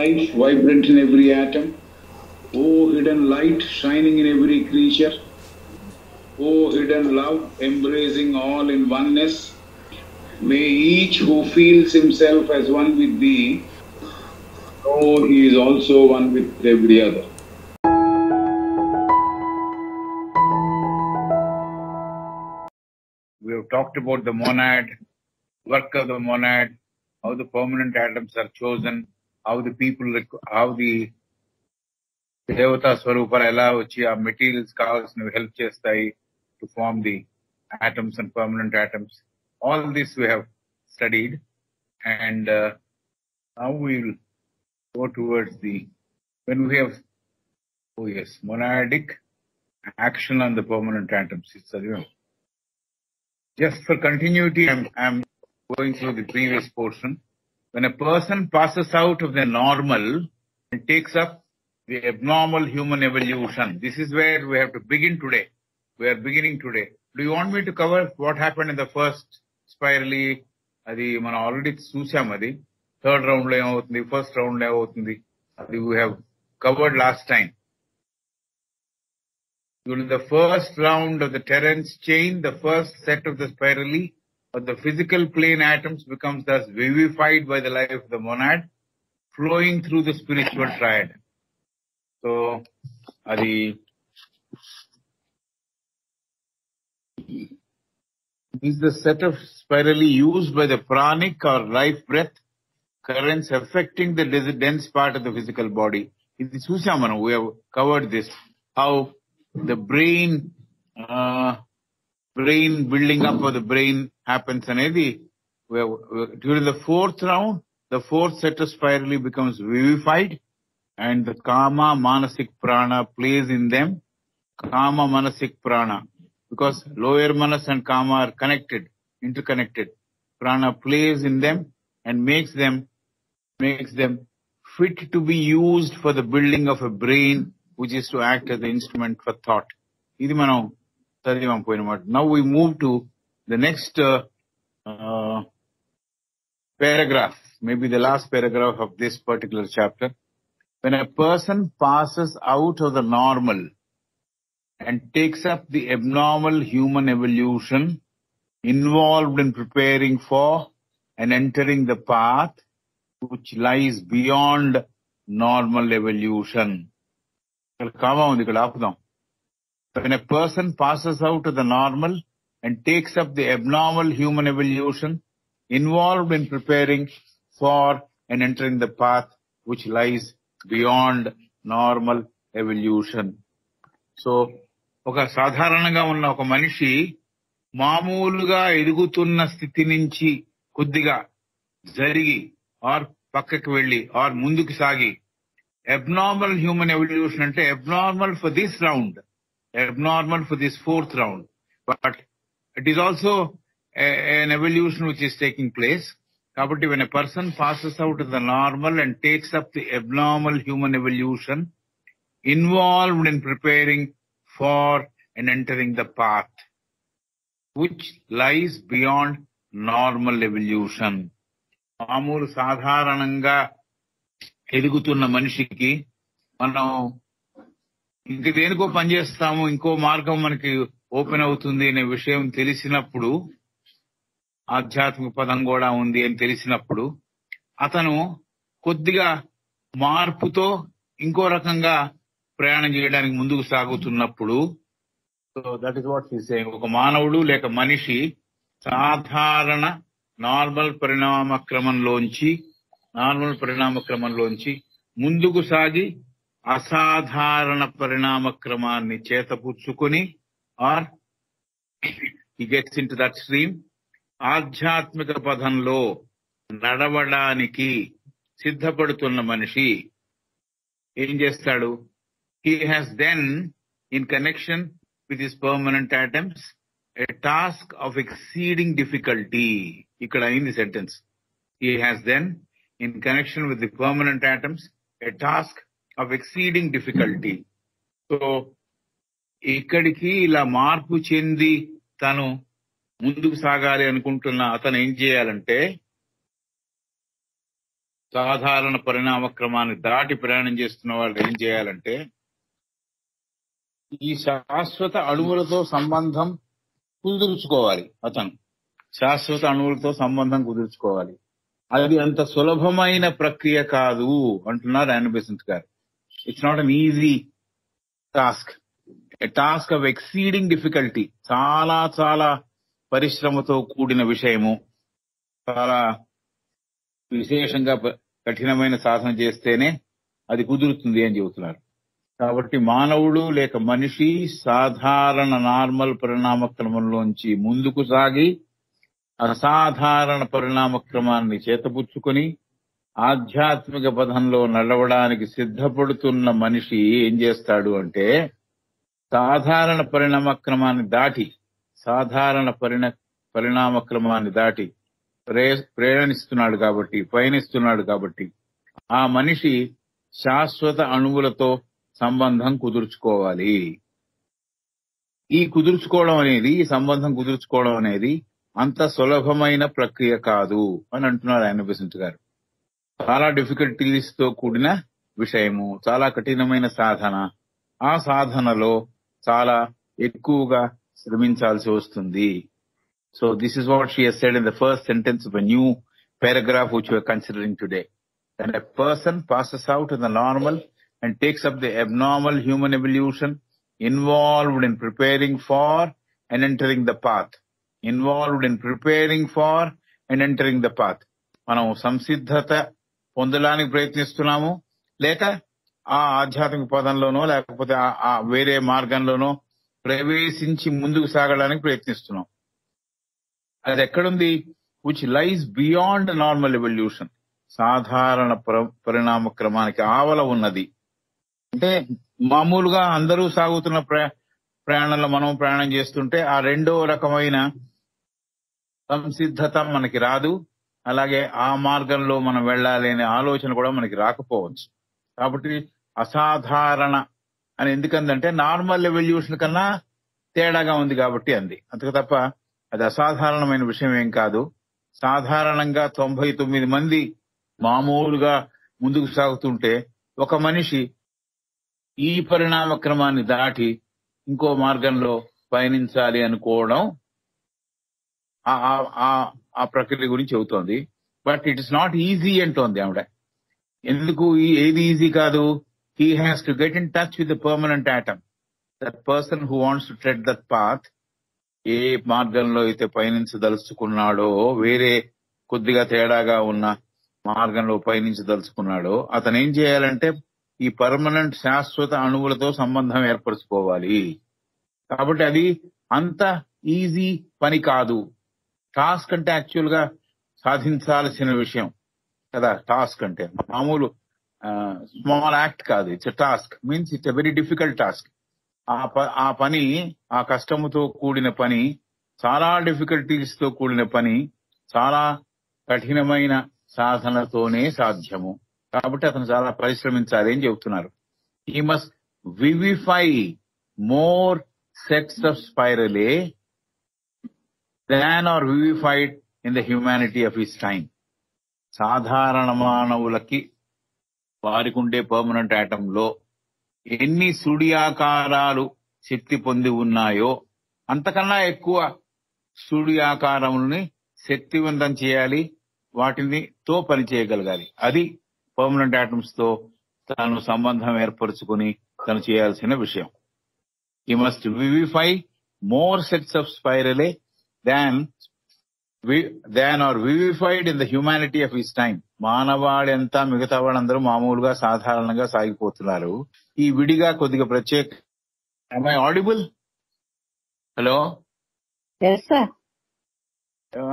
life vibrant in every atom. O hidden light shining in every creature. O hidden love embracing all in oneness. May each who feels himself as one with thee know he is also one with every other. We have talked about the monad, work of the monad, how the permanent atoms are chosen, how the people, requ- how the దేవతా స్వరూపాలు ఎలా వచ్చి ఆ materials కావాల్సినవి help చేస్తాయి to form the atoms and permanent atoms. All this we have studied and uh, now we will go towards the, when we have, oh yes, monadic action on the permanent atoms. It's a, just for continuity, I'm, I'm going through the previous portion. When a person passes out of the normal and takes up the abnormal human evolution, this is where we have to begin today. We are beginning today. Do you want me to cover what happened in the first spirally? అది మనం already చూసాం అది third round లో ఏమవుతుంది first round లో ఏమవుతుంది అది we have covered last time During the first round of the Terence chain, the first set of the spirally but the physical plane atoms becomes thus vivified by the life of the monad flowing through the spiritual triad. So, Adi, is the set of spirally used by the pranic or life breath currents affecting the dense part of the physical body. In the Susamana, we have covered this, how the brain uh, brain building up of the brain happens అనేది we have, we- during the fourth round the fourth set of spirally becomes vivified and the kama manasik prana plays in them kama manasik prana because lower manas and kama are connected interconnected prana plays in them and makes them makes them fit to be used for the building of a brain which is to act as the instrument for thought ఇది మనం చదివాం పోయినమాట now we move to the next uh, uh, paragraph maybe the last paragraph of this particular chapter when a person passes out of the normal and takes up the abnormal human evolution involved in preparing for and entering the path which lies beyond normal evolution. ఇక్కడ comma ఉంది ఇక్కడ ఆపుదాం When a person passes out of the normal and takes up the abnormal human evolution involved in preparing for and entering the path which lies beyond normal evolution. So ఒక సాధారణంగా ఉన్న ఒక మనిషి మామూలుగా ఎదుగుతున్న స్థితి నుంచి కొద్దిగా జరిగి ఆర్ పక్కకి వెళ్ళి ఆర్ ముందుకు సాగి అబ్నార్మల్ హ్యూమన్ ఎవల్యూషన్ అంటే abnormal for this round abnormal for this fourth round. But it is also a, an evolution which is taking place. Kabatti, when a person passes out of the normal and takes up the abnormal human evolution involved in preparing for and entering the path, which lies beyond normal evolution. మామూలు సాధారణంగా ఎదుగుతున్న మనిషికి మనం ఇంక దేనికో పనిచేస్తాము ఇంకో మార్గం మనకి ఓపెన్ అవుతుంది అనే విషయం తెలిసినప్పుడు ఆధ్యాత్మిక పదం కూడా ఉంది అని తెలిసినప్పుడు అతను కొద్దిగా మార్పుతో ఇంకో రకంగా ప్రయాణం చేయడానికి ముందుకు సాగుతున్నప్పుడు so that is what is ఒక మానవుడు లేక మనిషి సాధారణ నార్మల్ పరిణామ క్రమంలోంచి నార్మల్ పరిణామ క్రమంలోంచి ముందుకు సాగి అసాధారణ పరిణామ క్రమాన్ని చేతపుచ్చుకొని or he gets into that stream ఆధ్యాత్మిక పథంలో నడవడానికి సిద్ధపడుతున్న మనిషి ఏం చేస్తాడు? He has then in connection with his permanent attempts a task of exceeding difficulty ఇక్కడ అయింది sentence he has then in connection with the permanent attempts a task of exceeding difficulty so ఇక్కడికి ఇలా మార్పు చెంది తను ముందుకు సాగాలి అనుకుంటున్న అతను ఏం చేయాలంటే సాధారణ పరిణామ క్రమాన్ని దాటి ప్రయాణం చేస్తున్న వాళ్ళు ఏం చేయాలంటే ఈ శాశ్వత అణువులతో సంబంధం కుదుర్చుకోవాలి అతను. శాశ్వత అణువులతో సంబంధం కుదుర్చుకోవాలి. అది అంత సులభమైన ప్రక్రియ కాదు అంటున్నారు ఆయన బెసెంట్ గారు. It's not an easy task a task of exceeding difficulty చాలా చాలా పరిశ్రమతో కూడిన విషయము. చాలా విశేషంగా కఠినమైన సాధన చేస్తేనే అది కుదురుతుంది అని చెబుతున్నారు. కాబట్టి మానవుడు లేక మనిషి సాధారణ నార్మల్ పరిణామ క్రమంలోంచి ముందుకు సాగి అసాధారణ పరిణామ క్రమాన్ని చేతపుచ్చుకొని ఆధ్యాత్మిక పదంలో నడవడానికి సిద్ధపడుతున్న మనిషి ఏం చేస్తాడు అంటే సాధారణ పరిణామక్రమాన్ని దాటి సాధారణ పరిణ పరిణామక్రమాన్ని దాటి ప్రే ప్రేరణిస్తున్నాడు కాబట్టి పయనిస్తున్నాడు కాబట్టి ఆ మనిషి శాశ్వత అణువులతో సంబంధం కుదుర్చుకోవాలి. ఈ కుదుర్చుకోవడం అనేది ఈ సంబంధం కుదుర్చుకోవడం అనేది అంత సులభమైన ప్రక్రియ కాదు అని అంటున్నారు ఆయన బెసెంట్ గారు. చాలా డిఫికల్టీస్తో కూడిన విషయము చాలా కఠినమైన సాధన. ఆ సాధనలో చాలా ఎక్కువగా శ్రమించాల్సి వస్తుంది. So this is what she said in the first sentence of new paragraph which you are considering today and a person passes out in the normal and takes up the abnormal human evolution involved in preparing for and entering the path involved in preparing for and entering the path మనం సంసిద్ధత పొందడానికి ప్రయత్నిస్తున్నాము. లేక ఆ ఆధ్యాత్మిక పదంలోనో లేకపోతే ఆ- వేరే మార్గంలోనో ప్రవేశించి ముందుకు సాగడానికి ప్రయత్నిస్తున్నాం. అది ఎక్కడుంది? Which lies beyond normal evolution సాధారణ పరిణామ క్రమానికి ఆవల ఉన్నది. అంటే మామూలుగా అందరూ సాగుతున్న ప్రయాణంలో మనం ప్రయాణం చేస్తుంటే ఆ రెండో రకమైన సంసిద్ధత మనకి రాదు. అలాగే ఆ మార్గంలో మనం వెళ్ళాలి అనే ఆలోచన కూడా మనకి రాకపోవచ్చు. కాబట్టి అసాధారణ అని ఎందుకందంటే నార్మల్ ఎవల్యూషన్ కన్నా తేడాగా ఉంది కాబట్టి అంది. అంతకు తప్ప అది అసాధారణమైన విషయం ఏం కాదు. సాధారణంగా తొంభై తొమ్మిది మంది మామూలుగా ముందుకు సాగుతుంటే ఒక మనిషి ఈ పరిణామ క్రమాన్ని దాటి ఇంకో మార్గంలో పయనించాలి అనుకోవడం ఆ- ప్రక్రియ గురించి చెబుతోంది. But it is not easy అంటోంది ఆవిడ. ఎందుకు? ఏది ఈజీ కాదు? He has to get in touch with permanent atom that person who wants to tread that path ఏ మార్గంలో అయితే పయనించదలుచుకున్నాడో వేరే కొద్దిగా తేడాగా ఉన్న మార్గంలో పయనించదలుచుకున్నాడో అతను ఏం చేయాలంటే ఈ పర్మనెంట్ శాశ్వత అణువులతో సంబంధం ఏర్పరచుకోవాలి. కాబట్టి అది అంత ఈజీ పని కాదు. టాస్క్ అంటే యాక్చువల్గా సాధించాల్సిన విషయం కదా టాస్క్ అంటే. మామూలు స్మాల్ యాక్ట్ కాదు. It's task means it's a very difficult task ఆ ఆ పని ఆ కష్టముతో కూడిన పని చాలా డిఫికల్టీస్తో కూడిన పని చాలా కఠినమైన సాధనతోనే సాధ్యము. కాబట్టి అతను చాలా పరిశ్రమించాలి అని చెబుతున్నారు. He must vivify more sets of spirillae than are vivified in the humanity of his time. సాధారణ మానవులకి వారికి ఉండే పర్మనెంట్ ఆటమ్లో ఎన్ని సుడియాకారాలు శక్తి పొంది ఉన్నాయో అంతకన్నా ఎక్కువ సూర్యాకారములని శక్తివంతం చేయాలి వాటిని తో పని చేయగలగాలి అది పర్మనెంట్ ఆటమ్స్తో తను సంబంధం ఏర్పరచుకుని తను చేయాల్సిన విషయం he must vivify more sets of spirillae than than are vivified in the humanity of his time మానవాళంతా మిగతా వాళ్ళందరూ మామూలుగా సాధారణంగా సాగిపోతున్నారు. ఈ విడిగా కొద్దిగా ప్రత్యేక ఐ ఆడిబుల్ హలో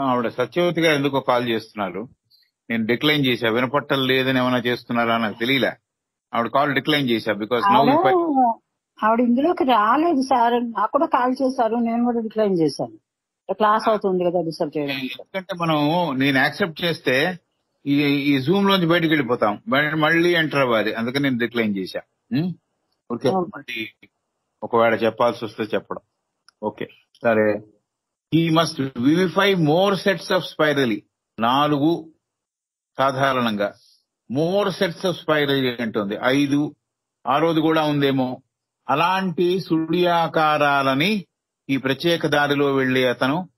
ఆవిడ సత్యవతి గారు ఎందుకో కాల్ చేస్తున్నారు. నేను డిక్లైన్ చేశా. వినపట్టం లేదని ఏమైనా చేస్తున్నారా నాకు తెలియలే. ఆవిడ కాల్ డిక్లైన్ చేశా బికాస్ నో ఆవిడ ఇందులోకి రాలేదు సార్. నాకు కూడా కాల్ చేశారు. నేను కూడా డిక్లైన్ చేశాను. క్లాస్ అవుతుంది కదా డిస్టర్బ్ చేయడం ఎందుకంటే మనం నేను యాక్సెప్ట్ చేస్తే ఈ ఈ జూమ్ లోంచి బయటకు వెళ్ళిపోతాం. మళ్ళీ ఎంటర్ అవ్వాలి. అందుకని నేను డిక్లైన్ చేశా? ఓకే. ఒకవేళ చెప్పాల్సి వస్తే చెప్పడం. ఓకే. సరే. He must vivify more sets of spirillae నాలుగు సాధారణంగా. మోర్ సెట్స్ ఆఫ్ స్పైరల్ ఉంటుంది ఐదు. ఆరోది కూడా ఉందేమో. అలాంటి సుడియాకారాలని ఈ ప్రత్యేక దారిలో వెళ్ళే అతను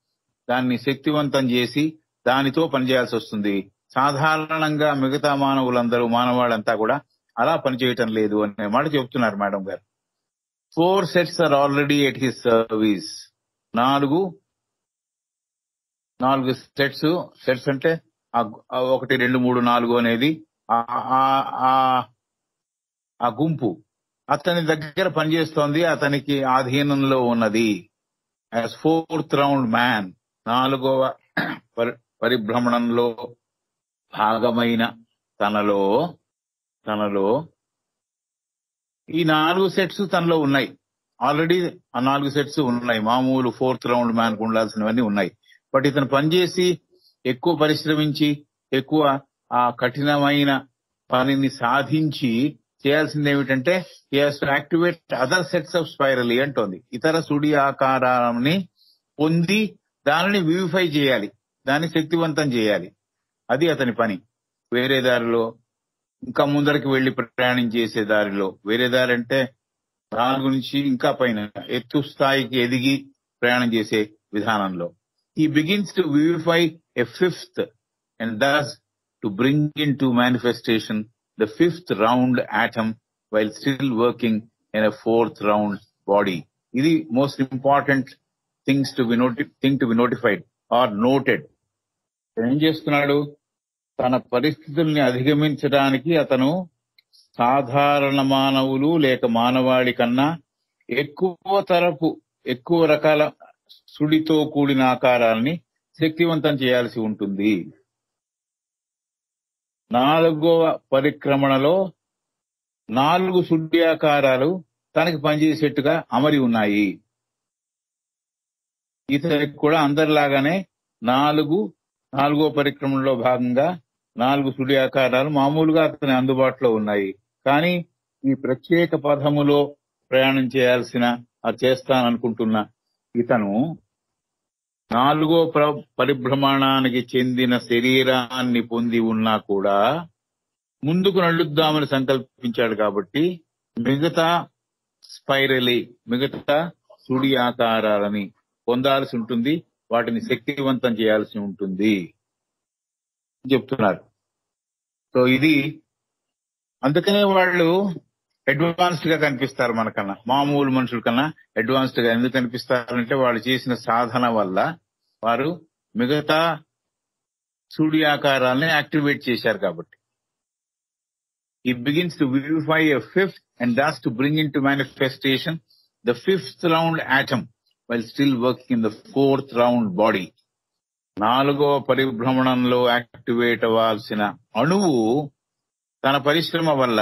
దాన్ని శక్తివంతం చేసి దానితో పనిచేయాల్సి వస్తుంది. సాధారణంగా మిగతా మానవులందరూ మానవాళ్ళంతా కూడా అలా పనిచేయటం లేదు అనే మాట చెప్తున్నారు మేడం గారు. Four sets are already at his service నాలుగు నాలుగు సెట్స్ సెట్స్ అంటే ఒకటి రెండు మూడు నాలుగు అనేది ఆ- ఆ గుంపు. అతని దగ్గర పనిచేస్తోంది అతనికి ఆధీనంలో ఉన్నది. యాజ్ ఫోర్త్ రౌండ్ మ్యాన్ నాలుగవ పరి- పరిభ్రమణంలో భాగమైన తనలో తనలో ఈ నాలుగు సెట్స్ తనలో ఉన్నాయి. ఆల్రెడీ ఆ నాలుగు సెట్స్ ఉన్నాయి. మామూలు ఫోర్త్ రౌండ్ మ్యాన్కు ఉండాల్సినవన్నీ ఉన్నాయి. బట్ ఇతను పనిచేసి ఎక్కువ పరిశ్రమించి ఎక్కువ ఆ కఠినమైన పనిని సాధించి చేయాల్సింది ఏమిటంటే activate other sets of spiral అంటోంది. ఇతర సుడి ఆకారాన్ని పొంది దానిని వివిఫై చేయాలి. దాన్ని శక్తివంతం చేయాలి. అది అతని పని. వేరే దారిలో ఇంకా ముందరికి వెళ్ళి ప్రయాణం చేసే దారిలో వేరే దారి అంటే నాలుగు నుంచి ఇంకా పైన ఎత్తు స్థాయికి ఎదిగి ప్రయాణం చేసే విధానంలో. He begins to vivify a fifth and thus to bring into manifestation the fifth round atom while still working in a fourth round body ఇది most important things to be నోటి thing to be notified or noted ఏం చేస్తున్నాడు? తన పరిస్థితుల్ని అధిగమించడానికి అతను సాధారణ మానవులు లేక మానవాళి కన్నా ఎక్కువ తరపు ఎక్కువ రకాల సుడితో కూడిన ఆకారాల్ని శక్తివంతం చేయాల్సి ఉంటుంది. నాలుగవ పరిక్రమణలో నాలుగు సుడి ఆకారాలు తనకి పనిచేసేట్టుగా అమరి ఉన్నాయి. ఇతనికి కూడా అందరిలాగానే నాలుగు నాలుగో పరిక్రమణలో భాగంగా నాలుగు సుడి ఆకారాలు మామూలుగా అతని అందుబాటులో ఉన్నాయి. కానీ ఈ ప్రత్యేక పథములో ప్రయాణం చేయాల్సిన అది చేస్తాననుకుంటున్న ఇతను నాలుగో పరిభ్రమణానికి చెందిన శరీరాన్ని పొంది ఉన్నా కూడా ముందుకు నడుద్దామని సంకల్పించాడు కాబట్టి మిగతా స్పైరలీ మిగతా సుడి ఆకారాలని పొందాల్సి ఉంటుంది వాటిని శక్తివంతం చేయాల్సి ఉంటుంది చెప్తున్నారు. సో ఇది అందుకనే వాళ్ళు అడ్వాన్స్డ్గా కనిపిస్తారు మనకన్నా. మామూలు మనుషుల కన్నా అడ్వాన్స్డ్గా ఎందుకు కనిపిస్తారంటే వాళ్ళు చేసిన సాధన వల్ల వారు మిగతా సూడి ఆకారాలని యాక్టివేట్ చేశారు కాబట్టి. Begins vivify to a fifth and thus to bring into manifestation the fifth round atom while still working in the fourth round body నాలుగో పరిభ్రమణంలో యాక్టివేట్ అవ్వాల్సిన అణువు తన పరిశ్రమ వల్ల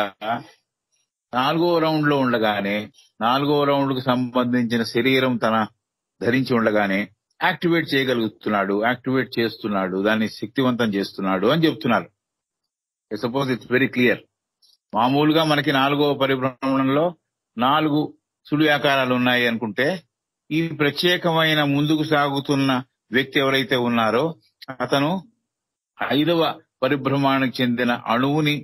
నాలుగో రౌండ్లో ఉండగానే నాలుగో రౌండ్కు సంబంధించిన శరీరం తన ధరించి ఉండగానే యాక్టివేట్ చేయగలుగుతున్నాడు యాక్టివేట్ చేస్తున్నాడు దాన్ని శక్తివంతం చేస్తున్నాడు అని చెప్తున్నారు. సపోజ్ ఇట్స్ వెరీ క్లియర్ మామూలుగా మనకి నాలుగో పరిభ్రమణంలో నాలుగు సుడి ఆకారాలు ఉన్నాయి అనుకుంటే ఈ ప్రత్యేకమైన ముందుకు సాగుతున్న వ్యక్తి ఎవరైతే ఉన్నారో అతను ఐదవ పరిభ్రమానికి చెందిన అణువుని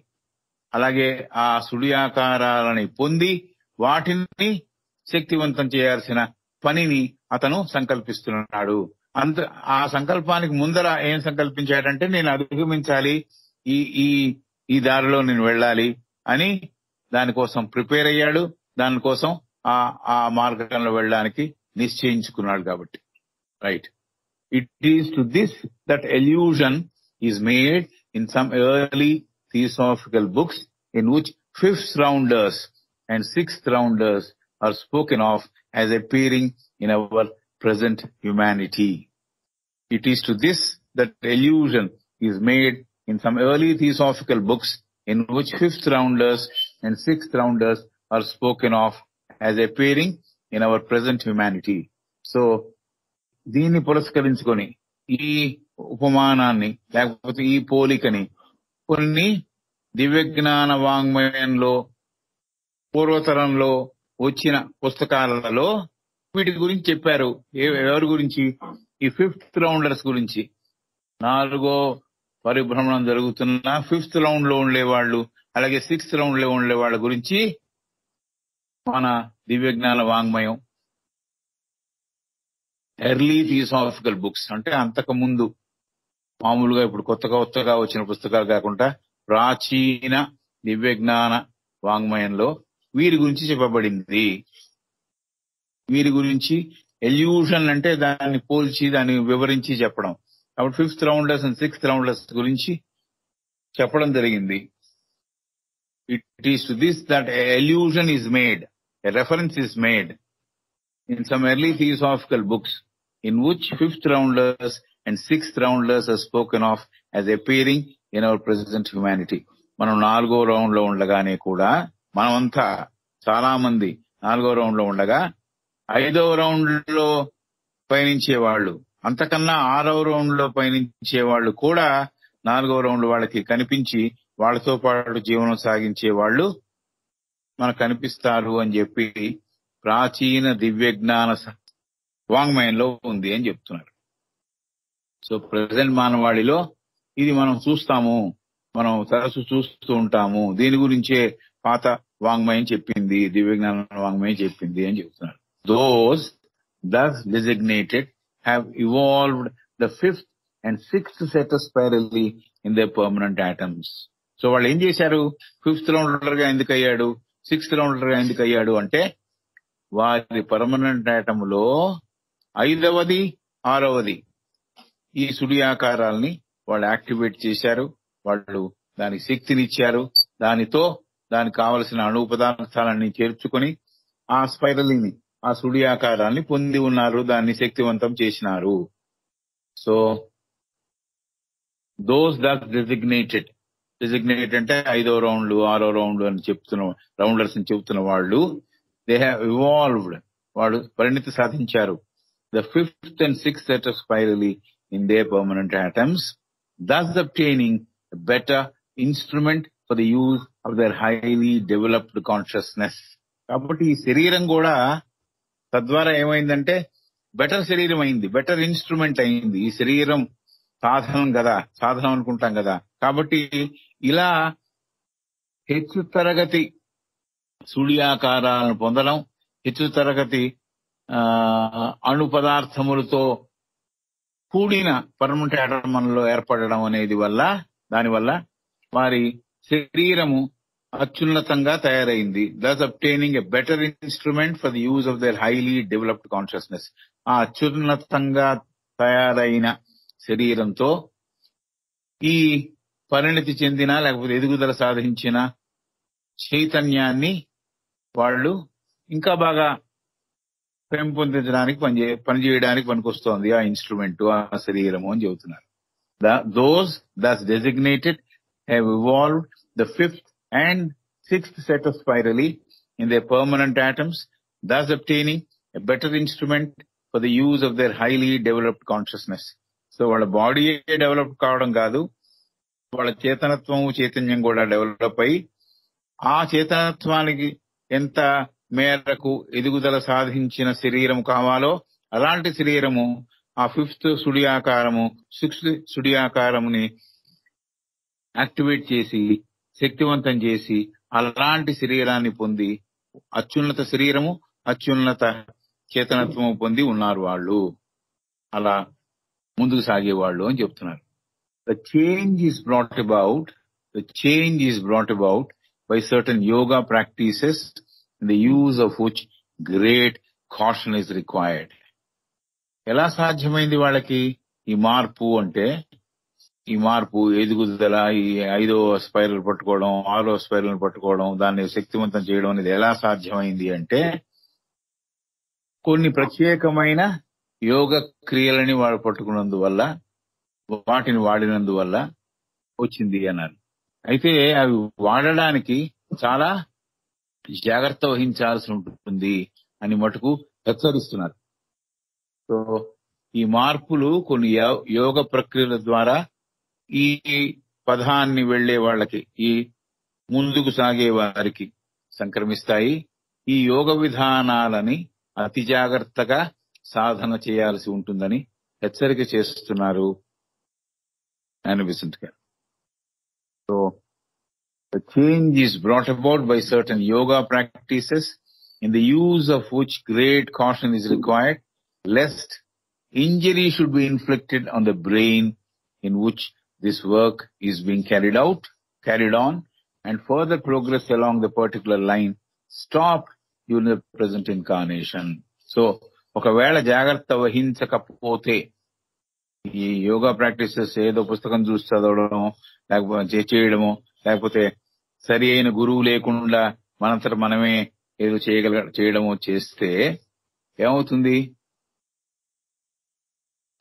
అలాగే ఆ సుడియాకారాలని పొంది వాటిని శక్తివంతం చేయాల్సిన పనిని అతను సంకల్పిస్తున్నాడు. అంత ఆ సంకల్పానికి ముందర ఏం సంకల్పించాడంటే నేను అధిగమించాలి ఈ ఈ ఈ దారిలో నేను వెళ్ళాలి అని దానికోసం ప్రిపేర్ అయ్యాడు. దానికోసం ఆ ఆ మార్గంలో వెళ్ళడానికి నిశ్చయించుకున్నాడు కాబట్టి. Right it is to this that allusion is made in some early Theosophical books in which fifth rounders and sixth rounders are spoken of as appearing in our present humanity. It is to this that illusion is made in some early theosophical books in which fifth rounders and sixth rounders are spoken of as appearing in our present humanity. So, దీన్ని పురస్కరించుకొని ఈ ఉపమానాన్ని లేకపోతే ఈ పోలికని కొన్ని దివ్యజ్ఞాన వాంగ్మయంలో పూర్వతరంలో వచ్చిన పుస్తకాలలో వీటి గురించి చెప్పారు. ఎవరి గురించి? ఈ ఫిఫ్త్ రౌండర్స్ గురించి. నాలుగో పరిభ్రమణం జరుగుతున్న ఫిఫ్త్ రౌండ్లో ఉండే వాళ్ళు అలాగే సిక్స్త్ రౌండ్లో ఉండే వాళ్ళ గురించి మన దివ్యజ్ఞాన వాంగ్మయం. ఎర్లీ థియోసాఫికల్ బుక్స్ అంటే అంతకు ముందు మామూలుగా ఇప్పుడు కొత్తగా కొత్తగా వచ్చిన పుస్తకాలు కాకుండా ప్రాచీన దివ్యజ్ఞాన వాంగ్మయంలో వీరి గురించి చెప్పబడింది. వీరి గురించి ఎల్యూషన్ అంటే దాన్ని పోల్చి దాన్ని వివరించి చెప్పడం. కాబట్టి fifth rounders and sixth rounders గురించి చెప్పడం జరిగింది. It is to this that allusion is made reference is made in some early theosophical books in which fifth rounders and sixth rounders are spoken of as appearing in our present humanity మనం నాలుగో రౌండ్లో ఉండగానే కూడా మనమంతా చాలా మంది నాలుగో రౌండ్లో ఉండగా ఐదవ రౌండ్లో పయనించే వాళ్ళు అంతకన్నా ఆరవ రౌండ్లో పయనించే వాళ్ళు కూడా నాలుగో రౌండ్ వాళ్ళకి కనిపించి వాళ్ళతో పాటు జీవనం సాగించే వాళ్ళు మనకు కనిపిస్తారు అని చెప్పి ప్రాచీన దివ్యజ్ఞాన జ్ఞాన వాంగ్మయంలో ఉంది అని చెప్తున్నారు. సో ప్రజెంట్ మానవాళిలో ఇది మనం చూస్తాము మనం తరచు చూస్తూ ఉంటాము. దీని గురించే పాత వాంగ్మయం చెప్పింది దివ్యజ్ఞాన వాంగ్మయం చెప్పింది అని చెప్తున్నారు. Those thus designated have evolved the fifth and sixth sets of in the permanent items so వాళ్ళు ఏం చేశారు? ఫిఫ్త్ రౌండర్గా ఎందుకు అయ్యాడు? సిక్స్త్ రౌండర్గా ఎందుకు అయ్యాడు అంటే వారి పర్మనెంట్ ఐటమ్లో ఐదవది ఆరవది ఈ సుడి ఆకారాల్ని వాళ్ళు యాక్టివేట్ చేశారు. వాళ్ళు దానికి శక్తినిచ్చారు. దానితో దానికి కావలసిన అణు పదార్థాలన్నీ చేర్చుకొని ఆ స్పైరలిని ఆ సుడి ఆకారాన్ని పొంది ఉన్నారు. దాన్ని శక్తివంతం చేసినారు. So those that designated designated అంటే ఐదో రౌండ్లు ఆరో రౌండ్లు అని చెప్తున్న రౌండర్స్ అని చెప్తున్న వాళ్ళు దే హ్యావ్ ఇవాల్వ్డ్ వాళ్ళు పరిణితి సాధించారు. The fifth and sixth set of spirillae in they permanent atoms thus obtaining a better instrument for the use of their highly developed consciousness. కాబట్టి ఈ శరీరం కూడా తద్వారా ఏమైందంటే బెటర్ శరీరం అయింది బెటర్ ఇన్స్ట్రుమెంట్ అయింది ఈ శరీరం సాధనం కదా సాధనం అనుకుంటాం కదా కాబట్టి ఇలా హెచ్చు తరగతి సూర్యాకారాలను పొందడం హెచ్చు తరగతి ఆ, అణు పదార్థములతో కూడిన పర్మనెంట్ ఆటమంలో ఏర్పడడం అనేది వల్ల దానివల్ల వారి శరీరము అత్యున్నతంగా తయారైంది. Thus obtaining a better instrument for the use of their highly developed consciousness ఆ అత్యున్నతంగా తయారైన శరీరంతో ఈ పరిణతి చెందిన లేకపోతే ఎదుగుదల సాధించిన చైతన్యాన్ని వాళ్ళు ఇంకా బాగా పెంపొందించడానికి పనిచే పనిచేయడానికి పనికొస్తోంది ఆ ఇన్స్ట్రుమెంట్ ఆ శరీరము అని చెబుతున్నారు. Those thus designated have evolved the fifth and sixth set of spirillae in the permanent atoms thus obtaining a better instrument for the use of their highly developed consciousness so వాళ్ళ body develop కావడం కాదు వాళ్ళ చేతనత్వము చైతన్యం కూడా develop అయి ఆ చేతనత్వానికి ఎంత మేరకు ఎదుగుదల సాధించిన శరీరం కావాలో అలాంటి శరీరము ఆ ఫిఫ్త్ సుడియాకారము సిక్స్త్ సుడియాకారముని యాక్టివేట్ చేసి శక్తివంతం చేసి అలాంటి శరీరాన్ని పొంది అత్యున్నత శరీరము అత్యున్నత చేతనత్వము పొంది ఉన్నారు వాళ్ళు. అలా ముందుకు సాగేవాళ్ళు అని చెప్తున్నారు. The change is brought about the change is brought about by certain yoga practices in the use of which great caution is required. ఎలా సాధ్యమైంది వాళ్ళకి ఈ మార్పు అంటే ఈ మార్పు ఎదుగుదల ఈ ఐదో స్పైరల్ పట్టుకోవడం ఆరో స్పైరల్ పట్టుకోవడం దాన్ని శక్తివంతం చేయడం అనేది ఎలా సాధ్యమైంది అంటే కొన్ని ప్రత్యేకమైన యోగ క్రియలని వాడు పట్టుకున్నందువల్ల వాటిని వాడినందువల్ల వచ్చింది అన్నారు అయితే అవి వాడడానికి చాలా జాగ్రత్త వహించాల్సి ఉంటుంది అని మటుకు హెచ్చరిస్తున్నారు. సో ఈ మార్పులు కొన్ని యో- యోగ ప్రక్రియల ద్వారా ఈ పదాన్ని వెళ్ళే వాళ్ళకి ఈ ముందుకు సాగే వారికి సంక్రమిస్తాయి. ఈ యోగ విధానాలని అతి జాగ్రత్తగా సాధన చేయాల్సి ఉంటుందని హెచ్చరిక చేస్తున్నారు. అనిపిస్తుంది so the change is brought about by certain yoga practices in the use of which great caution is required lest injury should be inflicted on the brain in which this work is being carried out, carried on, and further progress along the particular line stop during the present incarnation. So, ఒకవేళ జాగ్రత్త వహించకపోతే ఈ yoga practices ఏదో పుస్తకం చూసి చదవడము లేకపోతే చే- చేయడము లేకపోతే సరి అయిన గురువు లేకుండా మనంతట మనమే ఏదో చేయగల చేయడము చేస్తే ఏమవుతుంది?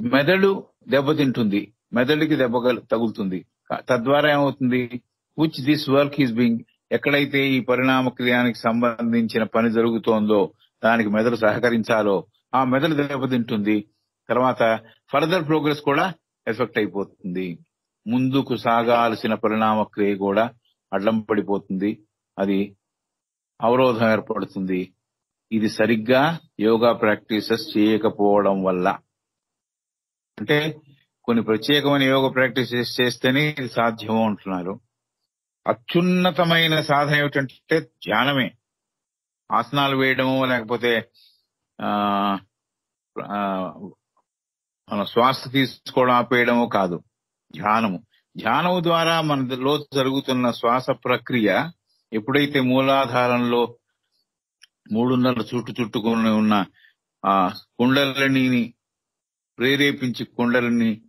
మెదడు దెబ్బతింటుంది. మెదడుకి దెబ్బ తగులుతుంది. తద్వారా ఏమవుతుంది? Which this work is being ఎక్కడైతే ఈ పరిణామ క్రియానికి సంబంధించిన పని జరుగుతోందో దానికి మెదడు సహకరించాలో ఆ మెదడు దెబ్బతింటుంది. తర్వాత ఫర్దర్ ప్రోగ్రెస్ కూడా ఎఫెక్ట్ అయిపోతుంది. ముందుకు సాగాల్సిన పరిణామ క్రియ కూడా అడ్డం పడిపోతుంది అది అవరోధం ఏర్పడుతుంది. ఇది సరిగ్గా యోగా ప్రాక్టీసెస్ చేయకపోవడం వల్ల. అంటే కొన్ని ప్రత్యేకమైన యోగ ప్రాక్టీసెస్ చేస్తేనే ఇది సాధ్యము అంటున్నారు. అత్యున్నతమైన సాధన ఏమిటంటే ధ్యానమే. ఆసనాలు వేయడము లేకపోతే ఆ మన శ్వాస తీసుకోవడం ఆపేయడము కాదు. ధ్యానము. ధ్యానము ద్వారా మనలో జరుగుతున్న శ్వాస ప్రక్రియ ఎప్పుడైతే మూలాధారంలో మూడున్నర చుట్టు చుట్టుకుని ఉన్న ఆ కుండలిని ప్రేరేపించి కుండలిని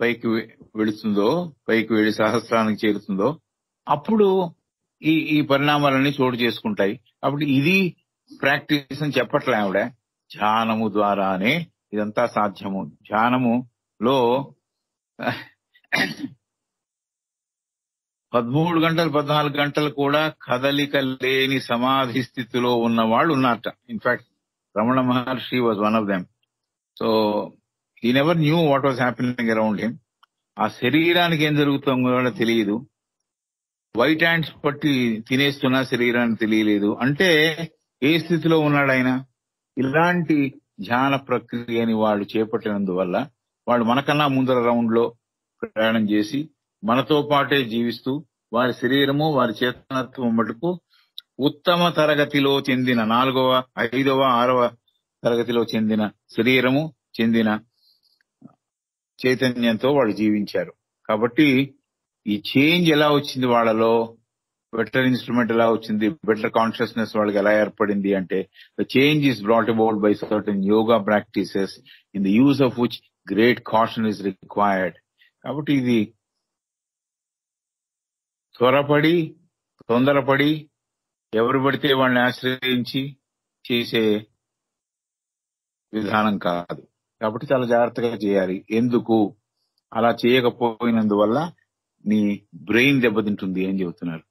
పైకి వెళుతుందో పైకి వెళ్ళి సహస్రానికి చేరుతుందో అప్పుడు ఈ ఈ పరిణామాలన్నీ చోటు చేసుకుంటాయి. అప్పుడు ఇది ప్రాక్టీస్ అని చెప్పట్లే ఆవిడ. ధ్యానము ద్వారానే ఇదంతా సాధ్యము. ధ్యానములో పదమూడు గంటలు పద్నాలుగు గంటలు కూడా కదలిక లేని సమాధి స్థితిలో ఉన్న వాళ్ళు ఉన్నారట. In fact Ramana Maharshi was one of them so he never knew what was happening around him ఆ శరీరానికి ఏం జరుగుతుందో కూడా తెలియదు. వైట్ హ్యాండ్స్ పట్టి తినేస్తున్నా శరీరాన్ని తెలియలేదు. అంటే ఏ స్థితిలో ఉన్నాడు ఆయన? ఇలాంటి ధ్యాన ప్రక్రియని వాళ్ళు చేపట్టినందువల్ల వాళ్ళు మనకన్నా ముందర రౌండ్లో ప్రయాణం చేసి మనతో పాటే జీవిస్తూ వారి శరీరము వారి చేతనత్వం మటుకు ఉత్తమ తరగతిలో చెందిన నాలుగవ ఐదవ ఆరవ తరగతిలో చెందిన శరీరము చెందిన చైతన్యంతో వాళ్ళు జీవించారు. కాబట్టి ఈ చేంజ్ ఎలా వచ్చింది వాళ్ళలో? బెటర్ ఇన్స్ట్రుమెంట్ ఎలా వచ్చింది? బెటర్ కాన్షియస్నెస్ వాళ్ళకి ఎలా ఏర్పడింది అంటే the change is brought about by certain yoga practices in the use of which great caution is required. కాబట్టి ఇది త్వరపడి తొందరపడి ఎవరు పడితే వాళ్ళని ఆశ్రయించి చేసే విధానం కాదు. కాబట్టి చాలా జాగ్రత్తగా చేయాలి. ఎందుకు? అలా చేయకపోయినందువల్ల నీ బ్రెయిన్ దెబ్బతింటుంది అని చెబుతున్నారు.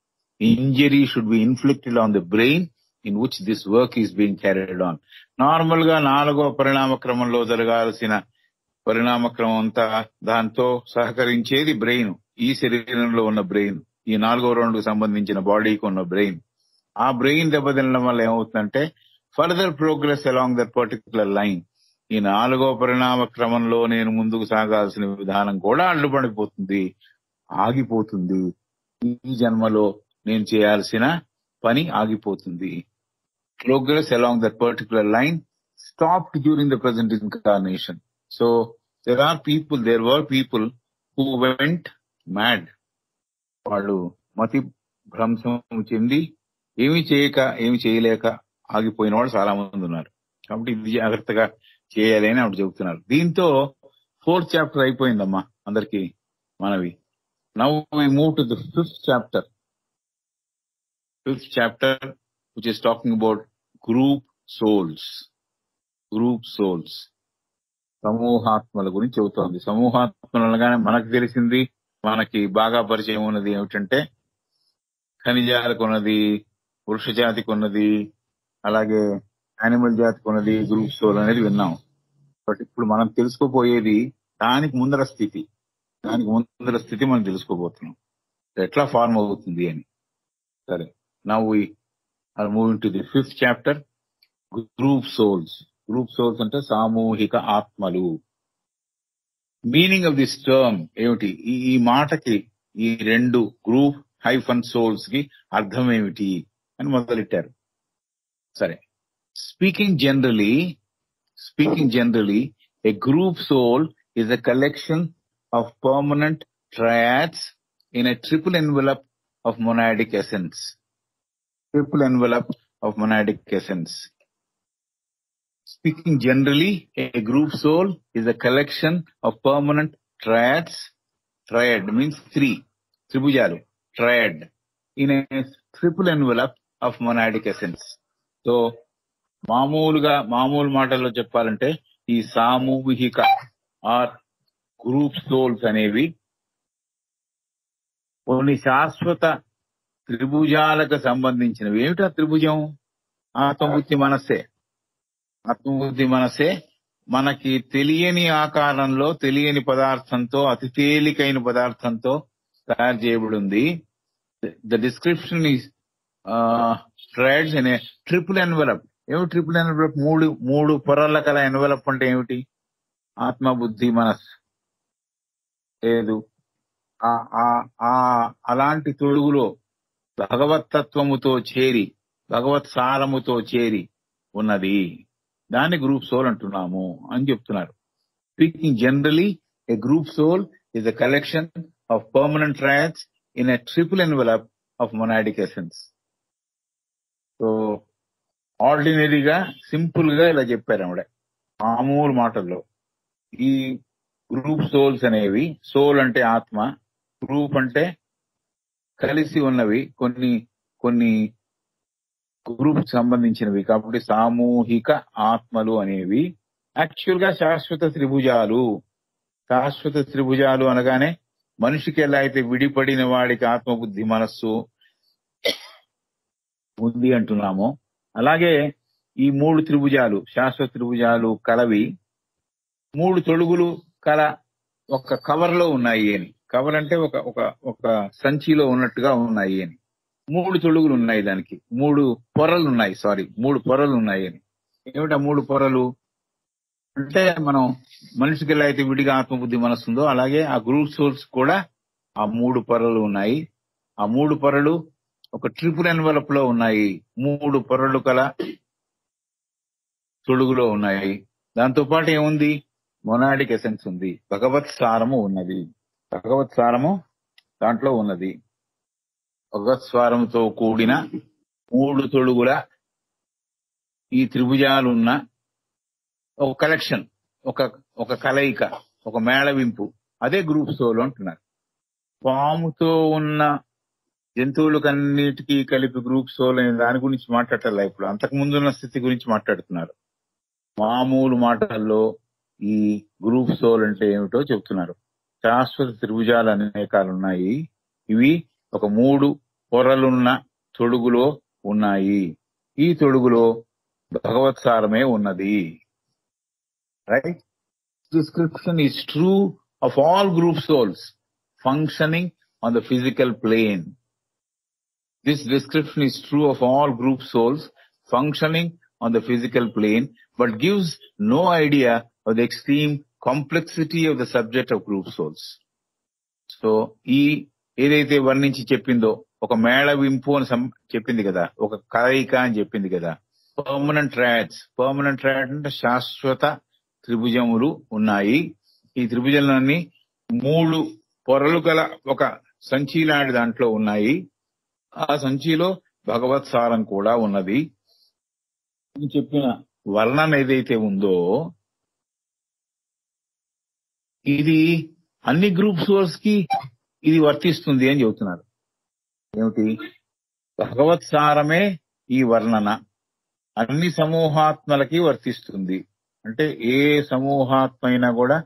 Injury should be inflicted on the brain in which this work is being carried on నార్మల్గా నాలుగో పరిణామ క్రమంలో జరగాల్సిన పరిణామ క్రమం అంతా దాంతో సహకరించేది బ్రెయిన్ ఈ శరీరంలో ఉన్న బ్రెయిన్ ఈ నాలుగో రౌండ్కు సంబంధించిన బాడీకి ఉన్న బ్రెయిన్ ఆ బ్రెయిన్ దెబ్బతినడం వల్ల ఏమవుతుందంటే further progress along that particular line ఈ నాలుగో పరిణామ క్రమంలో నేను ముందుకు సాగాల్సిన విధానం కూడా అడ్డుపడిపోతుంది ఆగిపోతుంది. ఈ జన్మలో నేను చేయాల్సిన పని ఆగిపోతుంది. Progress along that particular line stop during the present incarnation so there are people there were people who went mad వాళ్ళు మతి భ్రంశం చెంది ఏమి చేయక ఏమి చేయలేక ఆగిపోయిన వాళ్ళు చాలా మంది ఉన్నారు. కాబట్టి ఇది జాగ్రత్తగా చేయాలి అని ఆవిడ చెబుతున్నారు. దీంతో ఫోర్త్ చాప్టర్ అయిపోయిందమ్మా అందరికి మనవి. Now we move to the fifth chapter. Fifth chapter which is talking about group souls group souls సమూహాత్మల గురించి చెబుతోంది. సమూహాత్మలు అనగానే మనకు తెలిసింది మనకి బాగా పరిచయం ఉన్నది ఏమిటంటే ఖనిజాలకు ఉన్నది వృక్ష జాతికి ఉన్నది అలాగే యానిమల్ జాతికి ఉన్నది గ్రూప్ సోల్ అనేది విన్నాం. బట్ ఇప్పుడు మనం తెలుసుకోబోయేది దానికి ముందర స్థితి. దానికి ముందర స్థితి మనం తెలుసుకోబోతున్నాం. ఎట్లా ఫార్మ్ అవుతుంది అని. సరే now are moving to the fifth chapter group souls group souls అంటే సామూహిక ఆత్మలు. మీనింగ్ ఆఫ్ దిస్ టర్మ్ ఏమిటి ఈ ఈ మాటకి ఈ రెండు గ్రూప్ హైఫన్ సోల్స్ కి అర్థం ఏమిటి అని మొదలెట్టారు సరే speaking generally speaking generally a group soul is a collection of permanent triads in a triple envelope of monadic essence. Triple envelope of monadic essence. Speaking generally a group soul is a collection of permanent triads triad means three త్రిభుజాలు. Triad in triple envelope of monadic essence so మామూలుగా మామూలు మాటల్లో చెప్పాలంటే ఈ సామూహిక are group souls అనేవి కొన్ని శాశ్వత త్రిభుజాలకు సంబంధించినవి. ఏమిటా త్రిభుజం? ఆత్మబుద్ధి మనస్సే. ఆత్మబుద్ధి మనసే? మనకి తెలియని ఆకారంలో తెలియని పదార్థంతో అతి తేలికైన పదార్థంతో తయారు చేయబడింది. ద డిస్క్రిప్షన్ ఈస్ స్ట్రైడ్స్ అనే ట్రిపుల్ ఎన్వెలప్ ఏమి ట్రిపుల్ ఎన్వెలప్ మూడు మూడు పొరల కల ఎన్వలప్ అంటే ఏమిటి? ఆత్మ బుద్ధి మనస్సు లేదు ఆ- ఆ- ఆ అలాంటి తొడుగులో భగవతత్వముతో చేరి భగవత్ సారముతో చేరి ఉన్నది. దాన్ని గ్రూప్ సోల్ అంటున్నాము అని చెప్తున్నారు. Speaking generally a group soul is a collection of permanent tracks in a triple envelope of monadic essence so ఆర్డినరీగా సింపుల్గా ఇలా చెప్పారు ఆవిడ. మామూలు మాటల్లో. ఈ గ్రూప్ సోల్స్ అనేవి సోల్ అంటే ఆత్మ గ్రూప్ అంటే కలిసి ఉన్నవి కొన్ని కొన్ని గ్రూప్ సంబంధించినవి కాబట్టి సామూహిక ఆత్మలు అనేవి యాక్చువల్గా శాశ్వత త్రిభుజాలు. శాశ్వత త్రిభుజాలు అనగానే మనిషికి ఎలా అయితే విడిపడిన వాడికి ఆత్మబుద్ధి మనస్సు ఉంది అంటున్నామో అలాగే ఈ మూడు త్రిభుజాలు శాశ్వత త్రిభుజాలు కలవి మూడు తొడుగులు కల ఒక కవర్లో ఉన్నాయి అని. కవర్ అంటే ఒక ఒక ఒక సంచిలో ఉన్నట్టుగా ఉన్నాయి అని. మూడు తొడుగులు ఉన్నాయి దానికి. మూడు పొరలు ఉన్నాయి సారీ మూడు పొరలు ఉన్నాయి అని. ఏమిటా మూడు పొరలు? అంటే మనం మనిషికి ఎలా అయితే విడిగా ఆత్మబుద్ధి మనసు ఉందో అలాగే ఆ గ్రూప్ సోర్స్ కూడా ఆ మూడు పొరలు ఉన్నాయి. ఆ మూడు పొరలు ఒక ట్రిపుల్ ఎన్వలప్లో ఉన్నాయి. మూడు పొరలు కల తొడుగులో ఉన్నాయి. దాంతో పాటు ఏముంది? మొనాడిక్ ఎసెన్స్ ఉంది. భగవత్ సారము ఉన్నది. భగవత్ సారము దాంట్లో ఉన్నది. భగవత్ కూడిన మూడు తొడుగుల ఈ త్రిభుజాలున్న ఒక కలెక్షన్ ఒక ఒక కలయిక ఒక మేళవింపు. అదే గ్రూప్ సోలు అంటున్నారు. పాముతో ఉన్న జంతువులకన్నిటికీ కలిపి గ్రూప్ సోల్ అనే దాని గురించి మాట్లాడాలి ఇప్పుడు. అంతకు ముందున్న స్థితి గురించి మాట్లాడుతున్నారు. మామూలు మాటల్లో ఈ గ్రూప్ సోల్ అంటే ఏమిటో చెప్తున్నారు. శాశ్వత త్రిభుజాలు అనేకాలు ఉన్నాయి. ఇవి ఒక మూడు పొరలున్న తొడుగులో ఉన్నాయి ఈ తొడుగులో భగవత్ సారమే ఉన్నది right description is true of all group souls functioning on the physical plane. This description is true of all group souls functioning on the physical plane, but gives no idea of the extreme complexity of the subject of group souls. So ఈ ఏదైతే వర్ణించి చెప్పిందో ఒక మేళవింపు అని చెప్పింది కదా ఒక కలయిక అని చెప్పింది కదా పర్మనెంట్ ట్రాడ్స్ పర్మనెంట్ ట్రాయడ్ అంటే శాశ్వత త్రిభుజములు ఉన్నాయి. ఈ త్రిభుజంలోని మూడు పొరలు గల ఒక సంచి లాంటి దాంట్లో ఉన్నాయి. ఆ సంచిలో భగవత్ సారం కూడా ఉన్నది. చెప్పిన వర్ణన ఏదైతే ఉందో ఇది అన్ని గ్రూప్ సోర్స్కి ఇది వర్తిస్తుంది అని చెబుతున్నారు. ఏమిటి? భగవత్ సారమే ఈ వర్ణన. అన్ని సమూహాత్మలకి వర్తిస్తుంది. అంటే ఏ సమూహాత్మ అయినా కూడా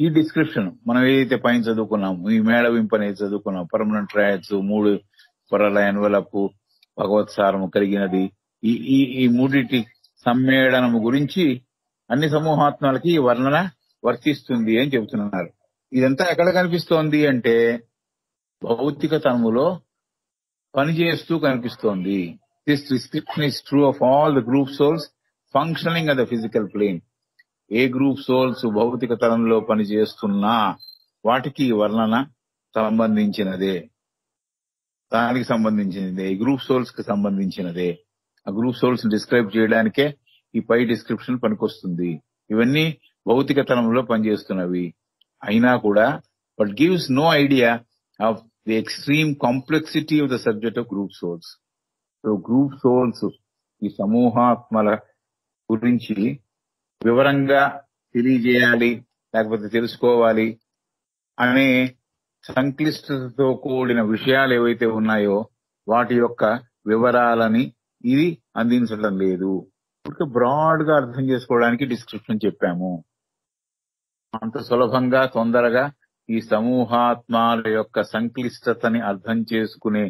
ఈ డిస్క్రిప్షన్ మనం ఏదైతే పైన చదువుకున్నాము ఈ మేళ అనేది చదువుకున్నాం పర్మనెంట్ ట్రయల్స్ మూడు పొరల ఎన్వలపు భగవత్ సారము కలిగినది. ఈ ఈ ఈ మూడిటి సమ్మేళనము గురించి అన్ని సమూహాత్మలకి ఈ వర్ణన వర్తిస్తుంది అని చెబుతున్నారు. ఇదంతా ఎక్కడ కనిపిస్తోంది అంటే భౌతికతనములో పనిచేస్తూ కనిపిస్తోంది. This description is true of all the group souls functioning at the physical plane A group souls భౌతిక తలంలో పనిచేస్తున్నా వాటికి వర్ణన సంబంధించినదే. దానికి సంబంధించినదే. ఈ గ్రూప్ సోల్స్కి సంబంధించినదే. ఆ గ్రూప్ సోల్స్ డిస్క్రైబ్ చేయడానికే ఈ పై డిస్క్రిప్షన్ పనికొస్తుంది. ఇవన్నీ భౌతిక తలంలో పనిచేస్తున్నవి. అయినా కూడా but gives no idea of the extreme complexity of the subject of group souls so group souls ఈ సమూహాత్మల గురించి వివరంగా తెలియజేయాలి లేకపోతే తెలుసుకోవాలి అనే సంక్లిష్టతతో కూడిన విషయాలు ఏవైతే ఉన్నాయో వాటి యొక్క వివరాలని ఇది అందించడం లేదు. ఇప్పుడు బ్రాడ్గా అర్థం చేసుకోవడానికి డిస్క్రిప్షన్ చెప్పాము. అంత సులభంగా తొందరగా ఈ సమూహాత్మాల యొక్క సంక్లిష్టతని అర్థం చేసుకునే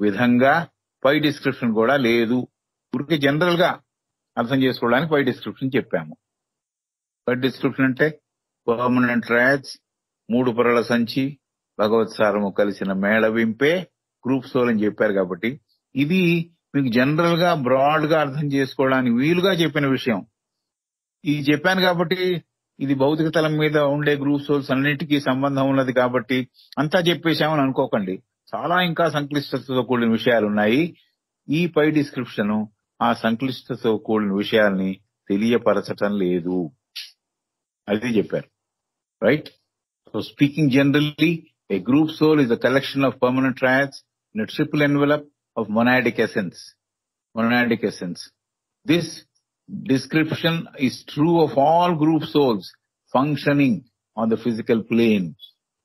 విధంగా పై డిస్క్రిప్షన్ కూడా లేదు. ఊరికే జనరల్గా అర్థం చేసుకోవడానికి పై డిస్క్రిప్షన్ చెప్పాము. పై డిస్క్రిప్షన్ అంటే పర్మనెంట్ ర్యాచ్ మూడు పొరల సంచి భగవత్ సారము కలిసిన మేళవింపే గ్రూప్ సోల్ అని చెప్పారు కాబట్టి ఇది మీకు జనరల్గా బ్రాడ్గా అర్థం చేసుకోవడానికి వీలుగా చెప్పిన విషయం. ఇది చెప్పాను కాబట్టి ఇది భౌతిక తలం మీద ఉండే గ్రూప్ సోల్స్ అన్నిటికీ సంబంధం ఉన్నది కాబట్టి అంతా చెప్పేశామని అనుకోకండి. చాలా ఇంకా సంక్లిష్టతతో కూడిన విషయాలు ఉన్నాయి ఈ పై డిస్క్రిప్షన్ ఆ సంక్లిష్టతతో కూడిన విషయాల్ని తెలియపరచటం లేదు. అది చెప్పారు. Right? So speaking generally a group soul is a collection of permanent trials in triple triple of monadic essence. Monadic essence. This This description is true of all group souls functioning on the physical plane,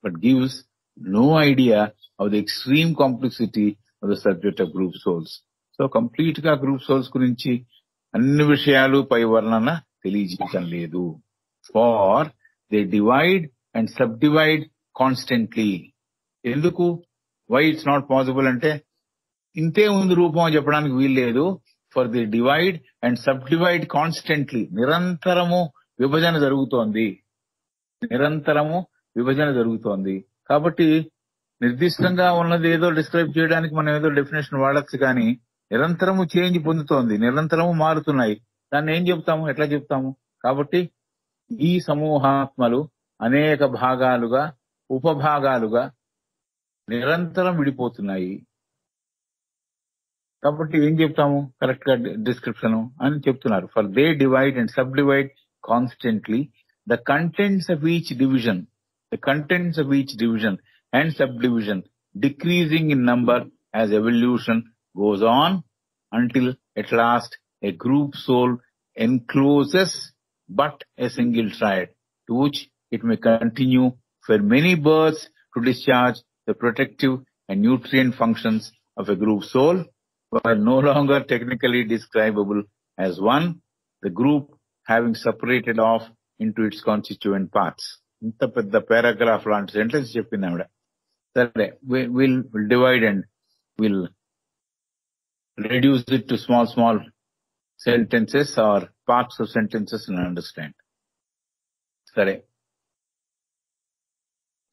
but gives no idea of the extreme complexity of the subject of group souls. So complete గా group souls గురించి అన్ని విషయాలు పై వర్ణన తెలియజేయటం లేదు for they divide and subdivide constantly ఎందుకు why it's not possible అంటే ఇంతే ఉంది రూపం అని చెప్పడానికి వీల్లేదు For the divide and subdivide constantly నిరంతరము విభజన జరుగుతోంది. నిరంతరము విభజన జరుగుతోంది. కాబట్టి నిర్దిష్టంగా ఉన్నది ఏదో డిస్క్రైబ్ చేయడానికి మనం ఏదో డెఫినేషన్ వాడచ్చు కానీ నిరంతరము చేంజ్ పొందుతోంది. నిరంతరము మారుతున్నాయి. దాన్ని ఏం చెప్తాము? ఎట్లా చెప్తాము? కాబట్టి ఈ సమూహాత్మలు అనేక భాగాలుగా ఉపభాగాలుగా నిరంతరం విడిపోతున్నాయి. కాబట్టి ఏం చెప్తాము కరెక్ట్ గా డిస్క్రిప్షన్ అని చెప్తున్నారు for they divide and subdivide constantly the contents of each division the contents of each division and subdivision decreasing in number as evolution goes on until at last a group soul encloses but a single triad to which it may continue for many births to discharge the protective and nutrient functions of a group soul while no longer technically describable as one, the group having separated off into its constituent parts. ఇంత పెద్ద paragraph లాంటి sentence చెప్పింది ఆవిడ సరే will divide and will reduce it to small, small sentences or parts of sentences and understand. సరే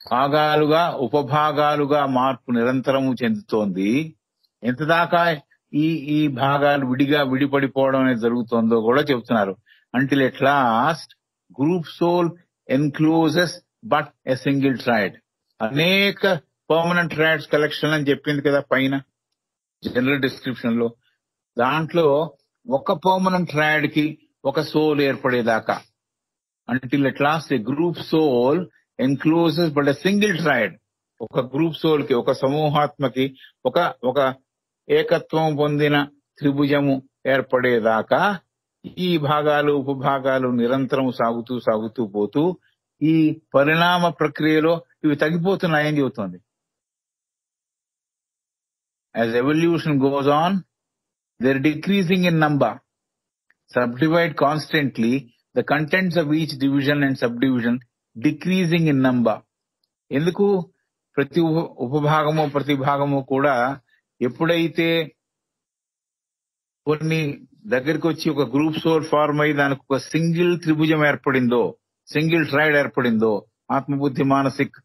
భాగాలుగా ఉపభాగాలుగా మార్పు నిరంతరము చెందుతోంది ఎంత దాకా ఈ ఈ భాగాలు విడిగా విడిపడిపోవడం అనేది జరుగుతుందో కూడా చెప్తున్నారు until at last group soul encloses but a single triad అనేక పర్మనెంట్ ట్రైడ్స్ కలెక్షన్ అని చెప్పింది కదా పైన జనరల్ డిస్క్రిప్షన్లో. దాంట్లో ఒక పర్మనెంట్ ట్రాయిడ్కి ఒక soul ఏర్పడేదాకా. Until at last a group soul encloses but a single triad ఒక గ్రూప్ సోల్కి ఒక సమూహాత్మకి ఒక ఒక ఏకత్వం పొందిన త్రిభుజము ఏర్పడేదాకా ఈ భాగాలు ఉపభాగాలు నిరంతరం సాగుతూ సాగుతూ పోతూ ఈ పరిణామ ప్రక్రియలో ఇవి తగ్గిపోతున్నాయని చెబుతోంది. As evolution goes on their decreasing in number subdivide constantly the contents of each division and subdivision decreasing in number ఎందుకు? ప్రతి ఉపభాగము ప్రతి భాగము కూడా ఎప్పుడైతే కొన్ని దగ్గరికి వచ్చి ఒక గ్రూప్ సోర్ ఫార్మ్ అయ్యి దానికి ఒక సింగిల్ త్రిభుజం ఏర్పడిందో సింగిల్ ట్రైడ్ ఏర్పడిందో ఆత్మబుద్ధి మానసిక్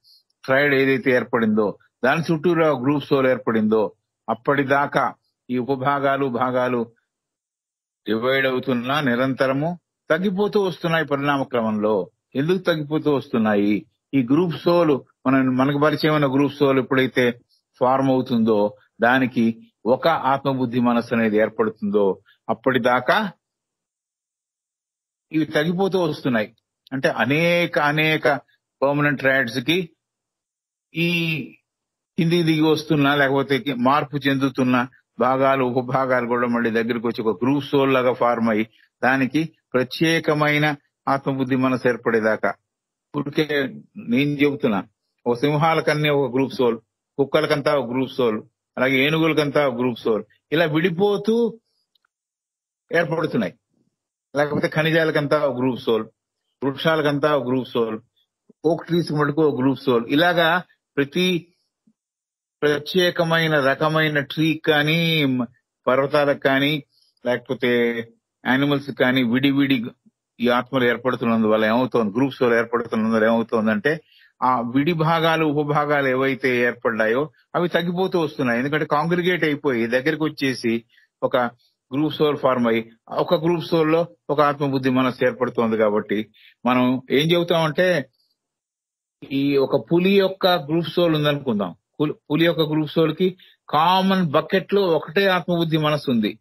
ట్రైడ్ ఏదైతే ఏర్పడిందో దాని చుట్టూరా గ్రూప్ సోల్ ఏర్పడిందో అప్పటిదాకా ఈ ఉపభాగాలు భాగాలు డివైడ్ అవుతున్నా నిరంతరము తగ్గిపోతూ వస్తున్నాయి పరిణామ క్రమంలో. ఎందుకు తగ్గిపోతూ వస్తున్నాయి? ఈ గ్రూప్ సోల్ మన మనకు పరిచయమైన గ్రూప్ సోల్ ఎప్పుడైతే ఫార్మ్ అవుతుందో దానికి ఒక ఆత్మబుద్ధి మనస్సు అనేది ఏర్పడుతుందో అప్పటిదాకా ఇవి తగ్గిపోతూ వస్తున్నాయి. అంటే అనేక అనేక పర్మనెంట్ రైడ్స్కి ఈ కిందికి దిగి వస్తున్నా లేకపోతే మార్పు చెందుతున్న భాగాలు ఉపభాగాలు కూడా మళ్ళీ దగ్గరికి వచ్చి ఒక గ్రూప్ సోల్ లాగా ఫార్మ్ అయ్యి దానికి ప్రత్యేకమైన ఆత్మబుద్ధి మనసు ఏర్పడేదాకా. ఇప్పటికే నేను చెబుతున్నా ఒక సింహాలకన్నీ ఒక గ్రూప్ సోల్ కుక్కలకంతా ఒక గ్రూప్ సోల్ అలాగే ఏనుగులకంతా ఒక గ్రూప్ సోల్ ఇలా విడిపోతూ ఏర్పడుతున్నాయి. లేకపోతే ఖనిజాలకంతా ఒక గ్రూప్ సోల్ వృక్షాలకంతా ఒక గ్రూప్ సోల్ ఓక్ ట్రీస్ మటుకు ఒక గ్రూప్ సోల్ ఇలాగా ప్రతి ప్రత్యేకమైన రకమైన ట్రీ కానీ పర్వతాలకు కానీ లేకపోతే యానిమల్స్ కానీ విడివిడి ఈ ఆత్మలు ఏర్పడుతున్నందువల్ల ఏమవుతోంది? గ్రూప్స్ వల్ల ఏర్పడుతున్నందువల్ల ఏమవుతోందంటే ఆ విడి భాగాలు ఉపభాగాలు ఏవైతే ఏర్పడ్డాయో అవి తగ్గిపోతూ వస్తున్నాయి. ఎందుకంటే కాంగ్రిగేట్ అయిపోయి దగ్గరికి వచ్చేసి ఒక గ్రూప్ సోల్ ఫార్మ్ అయ్యి ఒక గ్రూప్ సోల్లో ఒక ఆత్మబుద్ధి మనసు ఏర్పడుతోంది కాబట్టి మనం ఏం చెబుతామంటే ఈ ఒక పులి యొక్క గ్రూప్ సోల్ ఉందనుకుందాం. పులి- పులి యొక్క గ్రూప్ సోల్కి కామన్ బకెట్లో ఒకటే ఆత్మబుద్ధి మనసు ఉంది.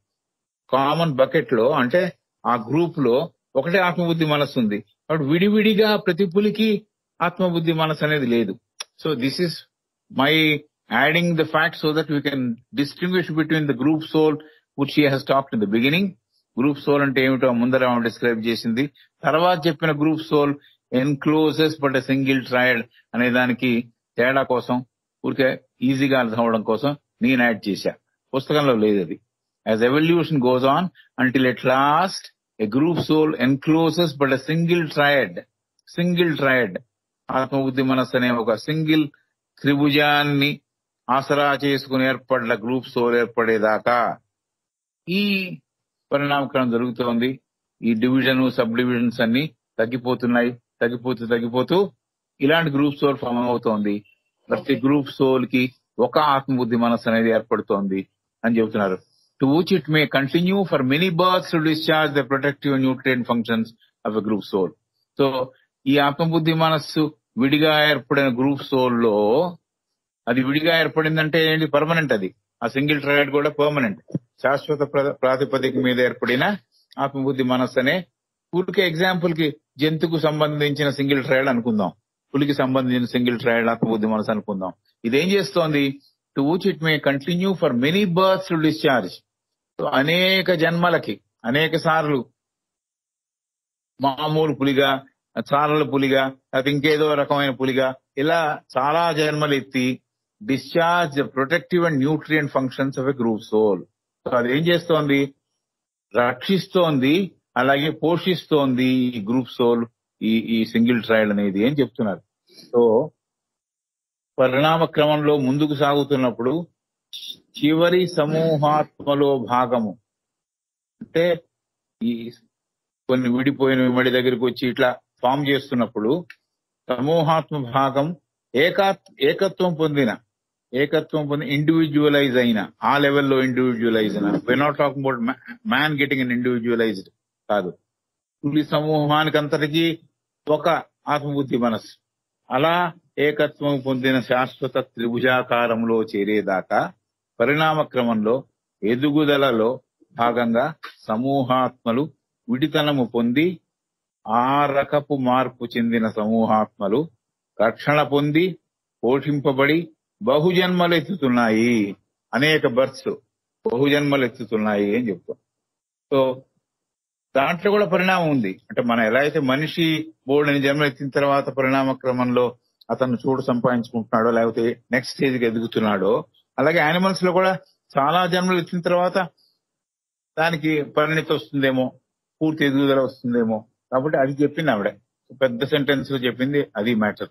కామన్ బకెట్లో అంటే ఆ గ్రూప్లో ఒకటే ఆత్మబుద్ధి మనసు ఉంది. కాబట్టి విడివిడిగా ప్రతి పులికి ఆత్మబుద్ధి మనసు అనేది లేదు. So this is my adding the fact so that we can distinguish between the group soul which he has talk in the beginning group soul అంటే ఏమిటో ముందర డిస్క్రైబ్ చేసింది. తర్వాత చెప్పిన group soul encloses but single trial అనే దానికి తేడా కోసం ఊరికే ఈజీగా అర్థం అవడం కోసం నేను యాడ్ చేశా. పుస్తకంలో లేదు అది. As evolution goes on until at last a group soul encloses but single triad single triad ఆత్మబుద్ధి మనస్సు అనే ఒక సింగిల్ త్రిభుజాన్ని ఆసరా చేసుకుని ఏర్పడిన గ్రూప్ సోల్ ఏర్పడేదాకా ఈ పరిణామకరణం జరుగుతోంది. ఈ డివిజన్ సబ్ డివిజన్స్ అన్ని తగ్గిపోతున్నాయి. తగ్గిపోతూ తగ్గిపోతూ ఇలాంటి గ్రూప్ సోల్ ఫామ్ అవుతోంది. ప్రతి గ్రూప్ సోల్కి ఒక ఆత్మబుద్ధి మనస్సు అనేది ఏర్పడుతోంది అని చెబుతున్నారు. To which it may continue for many births to discharge the protective nutrient functions of a group soul so ఈ ఆత్మబుద్ధి మనస్సు విడిగా ఏర్పడిన గ్రూప్ సోల్లో అది విడిగా ఏర్పడిందంటే ఏంటి? పర్మనెంట్ అది. ఆ సింగిల్ ట్రైడ్ కూడా పర్మనెంట్ శాశ్వత ప్ర- ప్రాతిపదిక మీద ఏర్పడిన ఆత్మబుద్ధి మనస్సు అనే పులికి ఎగ్జాంపుల్కి జంతుకు సంబంధించిన సింగిల్ ట్రయడ్ అనుకుందాం. పులికి సంబంధించిన సింగిల్ ట్రయడ్ ఆత్మబుద్ధి మనసు అనుకుందాం. ఇదేం చేస్తోంది? To which it may continue for many births to discharge అనేక జన్మలకి అనేక సార్లు మామూలు పులిగా చారల పులిగా లేకపోతే ఇంకేదో రకమైన పులిగా ఇలా చాలా జన్మలు ఎత్తి discharge protective and nutrient functions of a group soul so అది ఏం చేస్తోంది? రక్షిస్తోంది అలాగే పోషిస్తోంది ఈ గ్రూప్ సోల్ ఈ ఈ సింగిల్ ట్రయల్ అనేది అని చెప్తున్నారు. సో పరిణామ క్రమంలో ముందుకు సాగుతున్నప్పుడు చివరి సమూహాత్మలో భాగము. అంటే ఈ కొన్ని విడిపోయిన మడి దగ్గరికి వచ్చి ఇట్లా ఫామ్ చేస్తున్నప్పుడు సమూహాత్మ భాగం ఏకా ఏకత్వం పొందిన ఏకత్వం పొంది ఇండివిజువలైజ్ అయిన ఆ లెవెల్లో ఇండివిజువలైజ్ అయిన. Not talking about man getting unindividualized కాదు. పులి సమూహానికి అంతటికీ ఒక ఆత్మబుద్ధి మనస్సు. అలా ఏకత్వం పొందిన శాశ్వత త్రిభుజాకారంలో చేరేదాకా పరిణామ క్రమంలో ఎదుగుదలలో భాగంగా సమూహాత్మలు విడితనము పొంది ఆ రకపు మార్పు చెందిన సమూహాత్మలు రక్షణ పొంది పోషింపబడి బహుజన్మలు ఎత్తుతున్నాయి అనేక బర్త్స్ బహుజన్మలు ఎత్తుతున్నాయి అని చెప్తాం. సో దాంట్లో కూడా పరిణామం ఉంది. అంటే మనం ఎలా అయితే మనిషి బోర్డుని జన్మ ఎత్తిన తర్వాత పరిణామ క్రమంలో అతను చూడు సంపాదించుకుంటున్నాడో లేకపోతే నెక్స్ట్ స్టేజ్కి ఎదుగుతున్నాడో అలాగే యానిమల్స్లో కూడా చాలా జన్మలు ఎత్తిన తర్వాత దానికి పరిణితి వస్తుందేమో పూర్తి ఎదుగుదల వస్తుందేమో కాబట్టి అది చెప్పింది ఆవిడ. పెద్ద సెంటెన్స్ చెప్పింది అది matter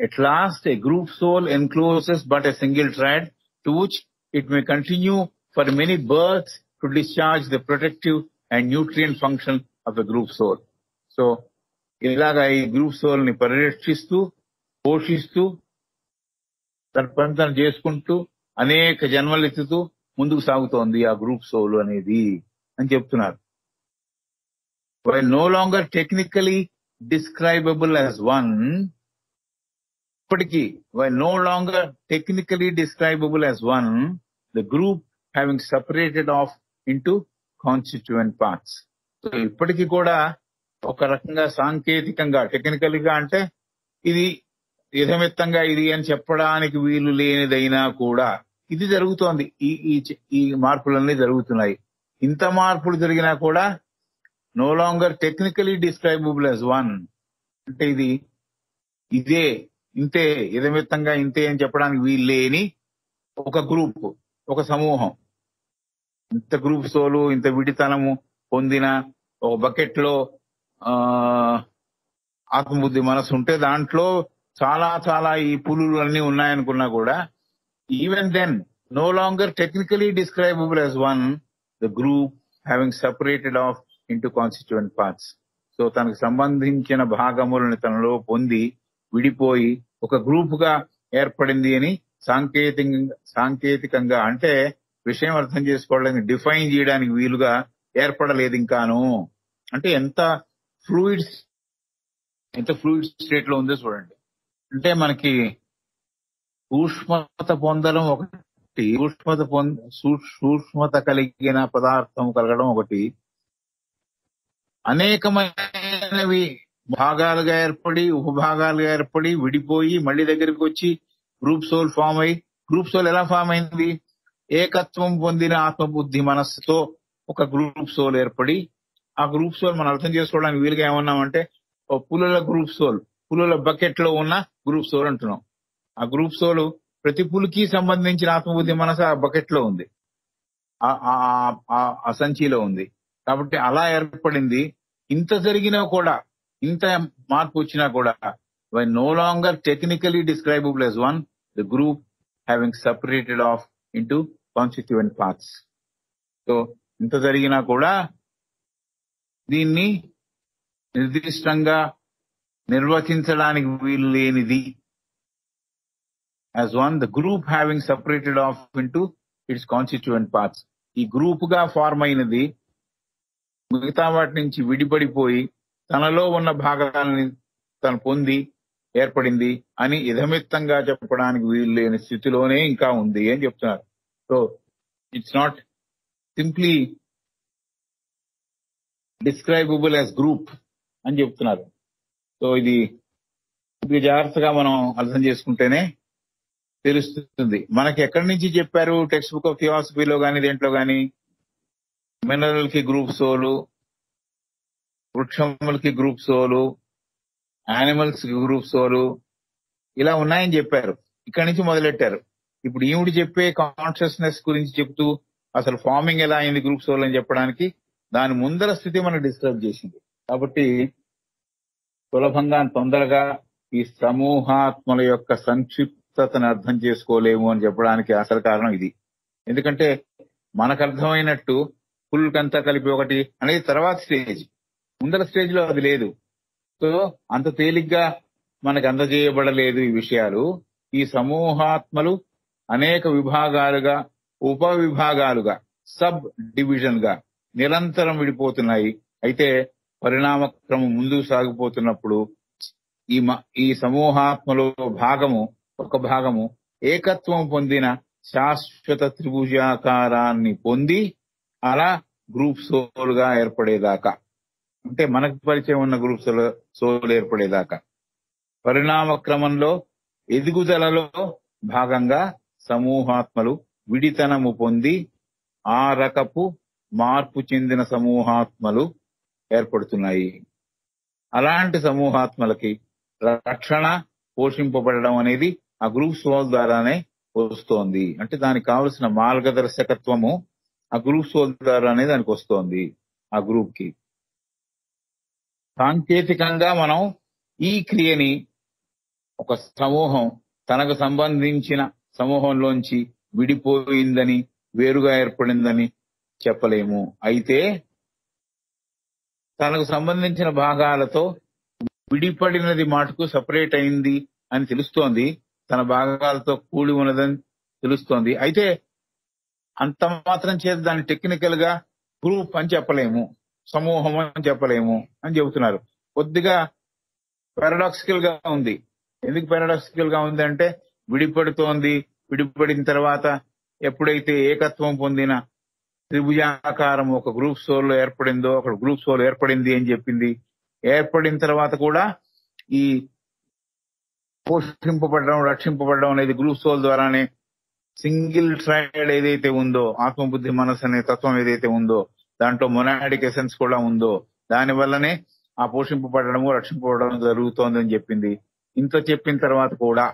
at last a group soul encloses but a single triad to which it may continue for many births to discharge the protective and nutrient function of a group soul so ఇలాగ ఈ group సోల్ని పరిరక్షిస్తూ పోషిస్తూ తన చేసుకుంటూ అనేక జన్మలు ఎత్తుతూ ముందుకు సాగుతోంది ఆ గ్రూప్ సోలు అనేది అని చెప్తున్నారు. While no longer technically describable as one ఇప్పటికీ while no longer technically describable as one the group having separated off into constituent parts so ఇప్పటికీ కూడా ఒక రకంగా సాంకేతికంగా టెక్నికల్గా అంటే ఇది యథమిత్తంగా ఇది అని చెప్పడానికి వీలు లేనిదైనా కూడా ఇది జరుగుతోంది. ఈ ఈ ఈ మార్పులన్నీ జరుగుతున్నాయి. ఇంత మార్పులు జరిగినా కూడా no longer technically describable as one అంటే ఇది ఇదే ఇంతే ఇదమిత్తంగా ఇంతే అని చెప్పడానికి వీలు లేని ఒక గ్రూప్ ఒక సమూహం. ఇంత గ్రూప్ సోలు ఇంత విడితనము పొందిన ఒక బకెట్లో ఆ ఆత్మబుద్ధి మనసు ఉంటే దాంట్లో చాలా చాలా ఈ పులులు అన్ని ఉన్నాయనుకున్నా కూడా even then no longer technically describable as one the group having separated off into constituent parts so తనకు సంబంధించిన భాగములను తనలో పొంది విడిపోయి ఒక గ్రూప్గా ఏర్పడింది అని సాంకేతికంగా సాంకేతికంగా అంటే విషయం అర్థం చేసుకోవడానికి డిఫైన్ చేయడానికి వీలుగా ఏర్పడలేదు ఇంకాను. అంటే ఎంత ఫ్లూయిడ్స్ ఎంత ఫ్లూయిడ్ స్టేట్లో ఉందో చూడండి. అంటే మనకి సూక్ష్మత పొందడం ఒకటి సూక్ష్మత పొంద సూక్ష్మత కలిగిన పదార్థం కలగడం ఒకటి అనేకమైనవి భాగాలుగా ఏర్పడి ఉపభాగాలుగా ఏర్పడి విడిపోయి మళ్ళీ దగ్గరికి వచ్చి గ్రూప్ సోల్ ఫామ్ అయి గ్రూప్ సోల్ ఎలా ఫామ్ అయింది? ఏకత్వం పొందిన ఆత్మబుద్ధి మనస్సుతో ఒక గ్రూప్ సోల్ ఏర్పడి ఆ గ్రూప్ సోల్ మనం అర్థం చేసుకోవడానికి వీలుగా ఏమన్నామంటే ఓ పులుల గ్రూప్ సోల్ పులుల బకెట్లో ఉన్న గ్రూప్ సోల్ అంటున్నాం. ఆ గ్రూప్ సోల్ ప్రతి పులికి సంబంధించిన ఆత్మబుద్ధి మనసు ఆ బకెట్లో ఉంది ఆ సంచిలో ఉంది. కాబట్టి అలా ఏర్పడింది. ఇంత జరిగినా కూడా ఇంత మార్పు వచ్చినా కూడా while no longer technically describable as one the group having separated off into constituent parts so ఇంత జరిగినా కూడా దీన్ని నిర్దిష్టంగా నిర్వచించడానికి వీలు లేనిది. As one the group having separated off into its constituent parts ఈ గ్రూప్గా ఫార్మ్ అయినది మిగతా వాటి నుంచి విడిపడిపోయి తనలో ఉన్న భాగాలని తను పొంది ఏర్పడింది అని ఇధమిత్తంగా చెప్పడానికి వీలు లేని స్థితిలోనే ఇంకా ఉంది అని చెప్తున్నారు. So it's not simply describable as group అని చెప్తున్నారు. సో ఇది ఇది జాగ్రత్తగా మనం అర్థం చేసుకుంటేనే తెలుస్తుంది. మనకి ఎక్కడి నుంచి చెప్పారు? టెక్స్ట్ బుక్ ఆఫ్ థియాసఫీలో కానీ దేంట్లో కానీ మినరల్కి గ్రూప్ సోలు వృక్షములకి గ్రూప్ సోలు యానిమల్స్కి గ్రూప్ సోలు ఇలా ఉన్నాయని చెప్పారు. ఇక్కడి నుంచి మొదలెట్టారు. ఇప్పుడు ఈవిడు చెప్పే కాన్షియస్నెస్ గురించి చెప్తూ అసలు ఫార్మింగ్ ఎలా అయింది గ్రూప్ సోల్ అని చెప్పడానికి దాని ముందర స్థితి మనకు డిస్టర్బ్ చేసింది. కాబట్టి సులభంగా తొందరగా ఈ సమూహాత్మల యొక్క సంక్షిప్తతను అర్థం చేసుకోలేము అని చెప్పడానికి అసలు కారణం ఇది. ఎందుకంటే మనకు అర్థమైనట్టు ఫుల్ కలిపి ఒకటి అనేది తర్వాత స్టేజ్. ముందర స్టేజ్లో అది లేదు. సో అంత తేలిగ్గా మనకు అందజేయబడలేదు ఈ విషయాలు. ఈ సమూహాత్మలు అనేక విభాగాలుగా ఉప విభాగాలుగా సబ్ డివిజన్గా నిరంతరం విడిపోతున్నాయి. అయితే పరిణామ క్రమం ముందుకు సాగిపోతున్నప్పుడు ఈ మ- ఈ సమూహాత్మలో భాగము ఒక భాగము ఏకత్వం పొందిన శాశ్వత త్రిభుజాకారాన్ని పొంది అలా గ్రూప్ సోల్గా ఏర్పడేదాకా. అంటే మనకు పరిచయం ఉన్న గ్రూప్ సోల్ సోల్ ఏర్పడేదాకా. పరిణామ క్రమంలో ఎదుగుదలలో భాగంగా సమూహాత్మలు విడితనము పొంది ఆ రకపు మార్పు చెందిన సమూహాత్మలు ఏర్పడుతున్నాయి. అలాంటి సమూహాత్మలకి రక్షణ పోషింపబడడం అనేది ఆ గ్రూప్ సోల్ ద్వారానే వస్తోంది. అంటే దానికి కావలసిన మార్గదర్శకత్వము ఆ గ్రూప్ సోల్ అనేది దానికి వస్తోంది ఆ గ్రూప్కి సాంకేతికంగా మనం ఈ క్రియని ఒక సమూహం తనకు సంబంధించిన సమూహంలోంచి విడిపోయిందని వేరుగా ఏర్పడిందని చెప్పలేము. అయితే తనకు సంబంధించిన భాగాలతో విడిపడినది మాటకు సపరేట్ అయింది అని తెలుస్తోంది. తన భాగాలతో కూడి ఉన్నదని తెలుస్తోంది. అయితే అంత మాత్రం చేత దాన్ని టెక్నికల్గా గ్రూప్ అని చెప్పలేము. సమూహం అని చెప్పలేము అని చెబుతున్నారు. కొద్దిగా పారాడాక్సికల్గా ఉంది. ఎందుకు పారాడాక్సికల్గా ఉంది అంటే విడిపడుతోంది. విడిపడిన తర్వాత ఎప్పుడైతే ఏకత్వం పొందిన త్రిభుజాకారం ఒక గ్రూప్ సోల్లో ఏర్పడిందో అక్కడ గ్రూప్ సోల్ ఏర్పడింది అని చెప్పింది. ఏర్పడిన తర్వాత కూడా ఈ పోషింపబడడం రక్షింపబడడం అనేది గ్రూప్ సోల్ ద్వారానే సింగిల్ ట్రైడ్ ఏదైతే ఉందో ఆత్మబుద్ధి మనసు అనే తత్వం ఏదైతే ఉందో దాంట్లో మొనాడిక్ ఎసెన్స్ కూడా ఉందో దాని వల్లనే ఆ పోషింపబడము రక్షింపబడడం జరుగుతోంది అని చెప్పింది. ఇంత చెప్పిన తర్వాత కూడా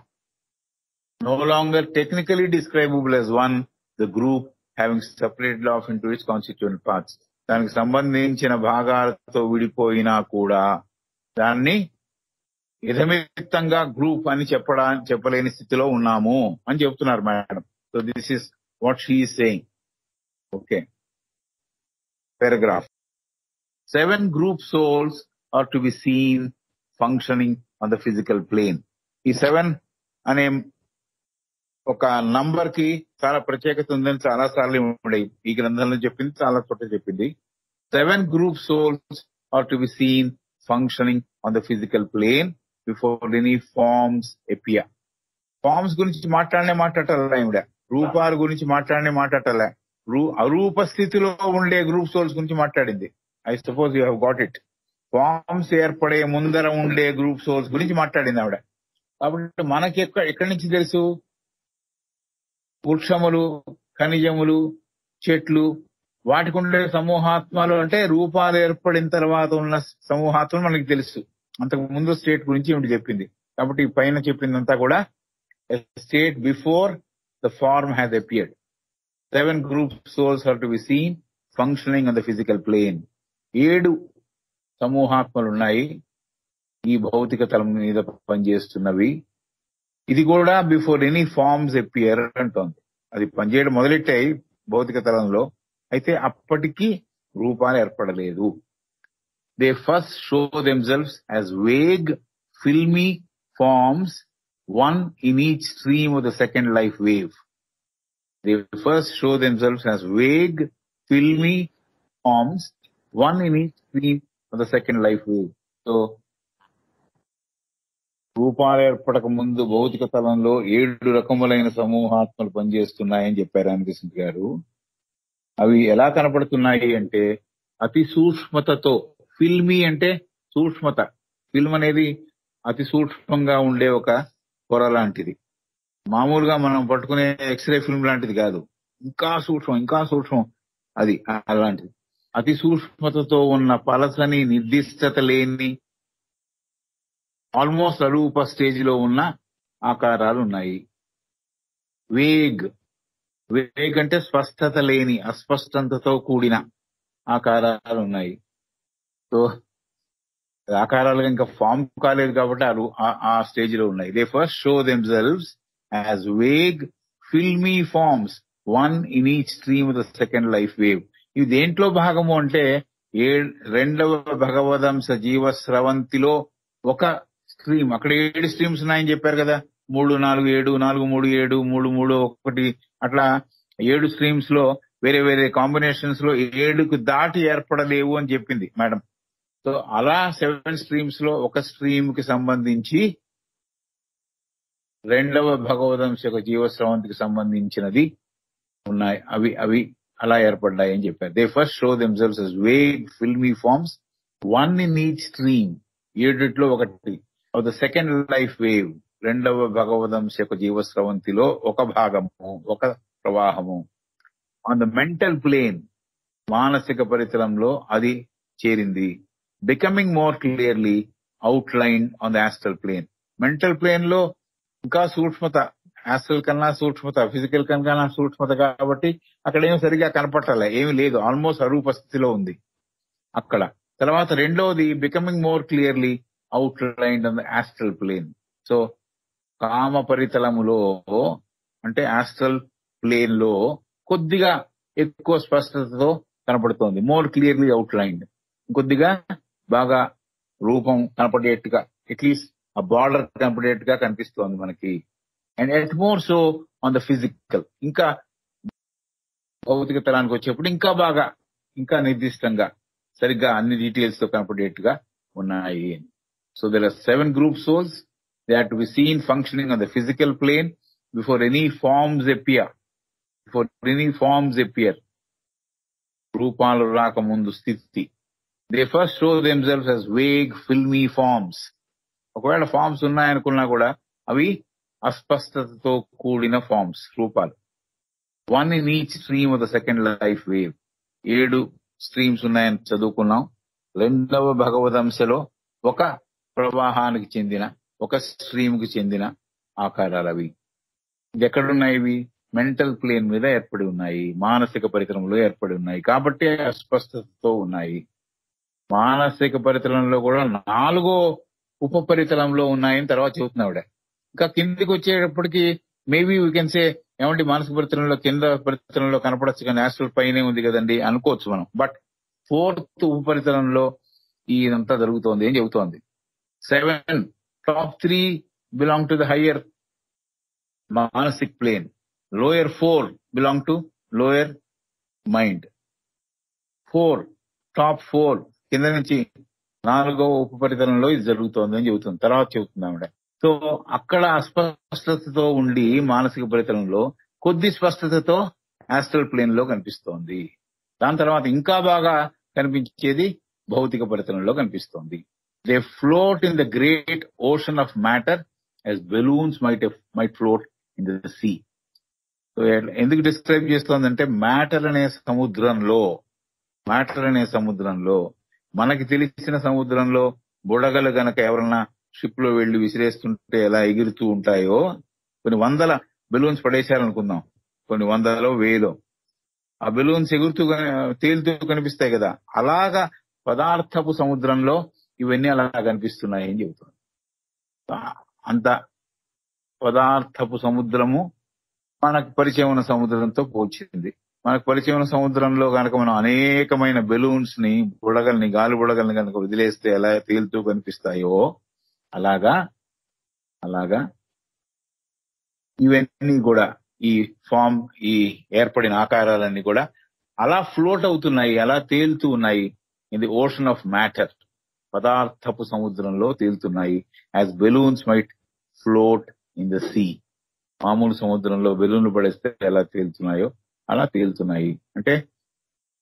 no longer technically describable as one the group having separate off into its constituent parts దానికి సంబంధించిన భాగాలతో విడిపోయినా కూడా దాన్ని ఇదమిత్తంగా గ్రూప్ అని చెప్పడా చెప్పలేని స్థితిలో ఉన్నాము అని చెప్తున్నారు madam. So this is what she saying okay paragraph. Seven group souls are to be seen functioning on the physical plane. ఈ సెవెన్ అనే ఒక నంబర్కి చాలా ప్రత్యేకత ఉందని చాలా సార్లు ఉండేవి ఈ గ్రంథంలో చెప్పింది చాలా చోట్ల చెప్పింది. Seven group souls are to be seen functioning on the physical plane before any forms appear forms గురించి మాట్లాడనే మాట్లాడాల ఈవిడ. రూపాల గురించి మాట్లాడనే మాట్లాడాలా రూ అరూప స్థితిలో ఉండే గ్రూప్ సోల్స్ గురించి మాట్లాడింది. I suppose you have got it forms ఏర్పడే ముందర ఉండే గ్రూప్ సోల్స్ గురించి మాట్లాడింది ఆవిడ. కాబట్టి మనకి ఎక్కడ ఎక్కడి నుంచి తెలుసు? వృక్షములు ఖనిజములు చెట్లు వాటికి ఉండే సమూహాత్మలు అంటే రూపాలు ఏర్పడిన తర్వాత ఉన్న సమూహాత్మలు మనకి తెలుసు. అంతకు ముందు స్టేట్ గురించి ఏమిటి చెప్పింది? కాబట్టి పైన చెప్పిందంతా కూడా state before the form has appeared seven group souls are to be seen functioning on the physical plane ఏడు సమూహాత్మలు ఉన్నాయి ఈ భౌతిక తలం మీద పనిచేస్తున్నవి. ఇది కూడా బిఫోర్ ఎనీ ఫార్మ్స్ ఎప్పియర్ అంటోంది. అది పనిచేయడం మొదలెట్టాయి భౌతిక తలంలో. అయితే అప్పటికీ రూపాలు ఏర్పడలేదు. They first show themselves as vague filmy forms one in each stream of the second life wave they first show themselves as vague, filmy forms, one in each stream of the second life wave. So, రూపాలు ఏర్పడక ముందు భౌతిక తలంలో ఏడు రకములైన సమూహాత్మలు పనిచేస్తున్నాయని చెప్పారు అనిపిస్తుంది గారు అవి ఎలా కనపడుతున్నాయి అంటే అతి సూక్ష్మతతో ఫిల్మీ అంటే సూక్ష్మత. ఫిల్మ్ అనేది అతి సూక్ష్మంగా ఉండే ఒక పొర లాంటిది. మామూలుగా మనం పట్టుకునే ఎక్స్రే ఫిల్మ్ లాంటిది కాదు. ఇంకా సూక్ష్మం ఇంకా సూక్ష్మం అది అలాంటిది. అతి సూక్ష్మతతో ఉన్న పలసని నిర్దిష్టత లేని ఆల్మోస్ట్ అరూప స్టేజ్లో ఉన్న ఆకారాలు ఉన్నాయి వేగ్. వేగ్ అంటే స్పష్టత లేని అస్పష్టతతో కూడిన ఆకారాలు ఉన్నాయి సో ఆకారాలు ఇంకా ఫామ్ కాలేదు కాబట్టి ఆ ఆ- స్టేజ్లో ఉన్నాయి. They first show them selves as vague filmy forms one in each stream the second life wave ఇవి దేంట్లో భాగము అంటే ఏ రెండవ భగవదంశ జీవ స్రవంతిలో ఒక స్ట్రీమ్ అక్కడ ఏడు స్ట్రీమ్స్ ఉన్నాయని చెప్పారు కదా. మూడు నాలుగు ఏడు నాలుగు మూడు ఏడు మూడు మూడు ఒకటి. అట్లా ఏడు స్ట్రీమ్స్లో వేరే వేరే కాంబినేషన్స్లో ఏడుకు దాటి ఏర్పడలేవు అని చెప్పింది మేడం. సో అలా సెవెన్ స్ట్రీమ్స్లో ఒక స్ట్రీమ్కి సంబంధించి రెండవ భగవదంశ యొక్క జీవశ్రవంతికి సంబంధించినది ఉన్నాయి. అవి అవి అలా ఏర్పడ్డాయి అని చెప్పారు. They first show themselves as vague filmy forms one in each stream ఏడిట్లో ఒకటి. Of the second life wave రెండవ భగవదంశ యొక్క జీవస్రవంతిలో ఒక భాగము ఒక ప్రవాహము. ఆన్ ద మెంటల్ ప్లేన్ మానసిక పరిసరంలో అది చేరింది. Becoming more clearly outline on the astral plane mental ప్లేన్లో ఇంకా సూక్ష్మత యాస్ట్రల్ కన్నా సూక్ష్మత ఫిజికల్ కన్నా సూక్ష్మత కాబట్టి అక్కడ ఏం సరిగా కనపట్టాలి ఏమి లేదు ఆల్మోస్ట్ అరూప స్థితిలో ఉంది అక్కడ. తర్వాత రెండవది becoming more clearly outline on the astral plane so కామ పరితలములో అంటే యాస్ట్రల్ ప్లేన్లో కొద్దిగా ఎక్కువ స్పష్టతతో కనపడుతోంది మోర్ క్లియర్లీ అవుట్ లైన్ కొద్దిగా బాగా రూపం కనపడేట్టుగా అట్లీస్ట్ ఆ బార్డర్ కనపడేట్టుగా కనిపిస్తోంది మనకి. And at more so on the physical ఇంకా భౌతిక తలానికి వచ్చేప్పుడు ఇంకా బాగా ఇంకా నిర్దిష్టంగా సరిగ్గా అన్ని డీటెయిల్స్తో కనపడేట్టుగా ఉన్నాయి. అని so there are seven group souls they are to be seen functioning on the physical plane before any forms appear before any forms appear రూపాలు రాకముందు స్థితి they first show themselves as vague filmy forms ఒకవేళ forms ఉన్నాయనుకున్నా కూడా అవి అస్పష్టతతో కూడిన forms రూపాలు. One in each stream of the second life wave ఏడు స్ట్రీమ్స్ ఉన్నాయని చదువుకున్నాం. రెండవ భగవదంశలో ఒక ప్రవాహానికి చెందిన ఒక స్ట్రీమ్కి చెందిన ఆకారాలు అవి. ఎక్కడున్నాయి ఇవి? మెంటల్ ప్లేన్ మీద ఏర్పడి ఉన్నాయి. మానసిక పరికరంలో ఏర్పడి ఉన్నాయి. కాబట్టి అస్పష్టతతో ఉన్నాయి. మానసిక పరితలంలో కూడా నాలుగో ఉపరితలంలో ఉన్నాయని తర్వాత చెబుతున్నా ఆవిడ. ఇంకా కిందికి వచ్చేటప్పటికి మేబీ వీ కెన్ సే ఏమంటే మానసిక పరితలంలో కింద పరితలంలో కనపడచ్చు కానీ యాస్ట్రల్ పైనే ఉంది కదండి అనుకోవచ్చు మనం. బట్ ఫోర్త్ ఉపరితలంలో ఇదంతా జరుగుతోంది ఏం చెబుతోంది. Seven top three belong to the higher మానసిక్ plane lower four belong to lower mind four top four కింద నుంచి నాలుగో ఉపరితలంలో ఇది జరుగుతోంది అని చెబుతుంది. తర్వాత చెబుతుంది ఆవిడ. సో అక్కడ అస్పష్టతతో ఉండి మానసిక పరితలంలో కొద్ది స్పష్టతతో ఆస్ట్రల్ ప్లేన్లో కనిపిస్తోంది. దాని తర్వాత ఇంకా బాగా కనిపించేది భౌతిక పరితలంలో కనిపిస్తోంది. They float in the great ocean of matter as balloons might might float in the sea so ఎందుకు డిస్క్రైబ్ చేస్తోందంటే మ్యాటర్ అనే సముద్రంలో మ్యాటర్ అనే సముద్రంలో మనకి తెలిసిన సముద్రంలో బుడగలు గనక ఎవరన్నా షిప్లో వెళ్ళి విసిరేస్తుంటే ఎలా ఎగురుతూ ఉంటాయో కొన్ని వందల బెలూన్స్ పడేశారనుకుందాం. కొన్ని వందలో వేలో. ఆ బెలూన్స్ ఎగురుతూ తేలుతూ కనిపిస్తాయి కదా. అలాగా పదార్థపు సముద్రంలో ఇవన్నీ అలా కనిపిస్తున్నాయి అని చెబుతుంది అంత పదార్థపు సముద్రము మనకు పరిచయం ఉన్న సముద్రంతో పోల్చింది. మనకు పరిచయం సముద్రంలో కనుక మనం అనేకమైన బెలూన్స్ని బుడగల్ని గాలి బుడగల్ని కనుక వదిలేస్తే ఎలా తేలుతూ కనిపిస్తాయో అలాగా అలాగా ఇవన్నీ కూడా ఈ ఫామ్ ఈ ఏర్పడిన ఆకారాలన్నీ కూడా అలా ఫ్లోట్ అవుతున్నాయి అలా తేలుతూ ఉన్నాయి in the ocean of matter పదార్థపు సముద్రంలో తేలుతున్నాయి as balloons might float in the sea మామూలు సముద్రంలో బెలూన్లు పడేస్తే ఎలా తేలుతున్నాయో అలా తేలుతున్నాయి. అంటే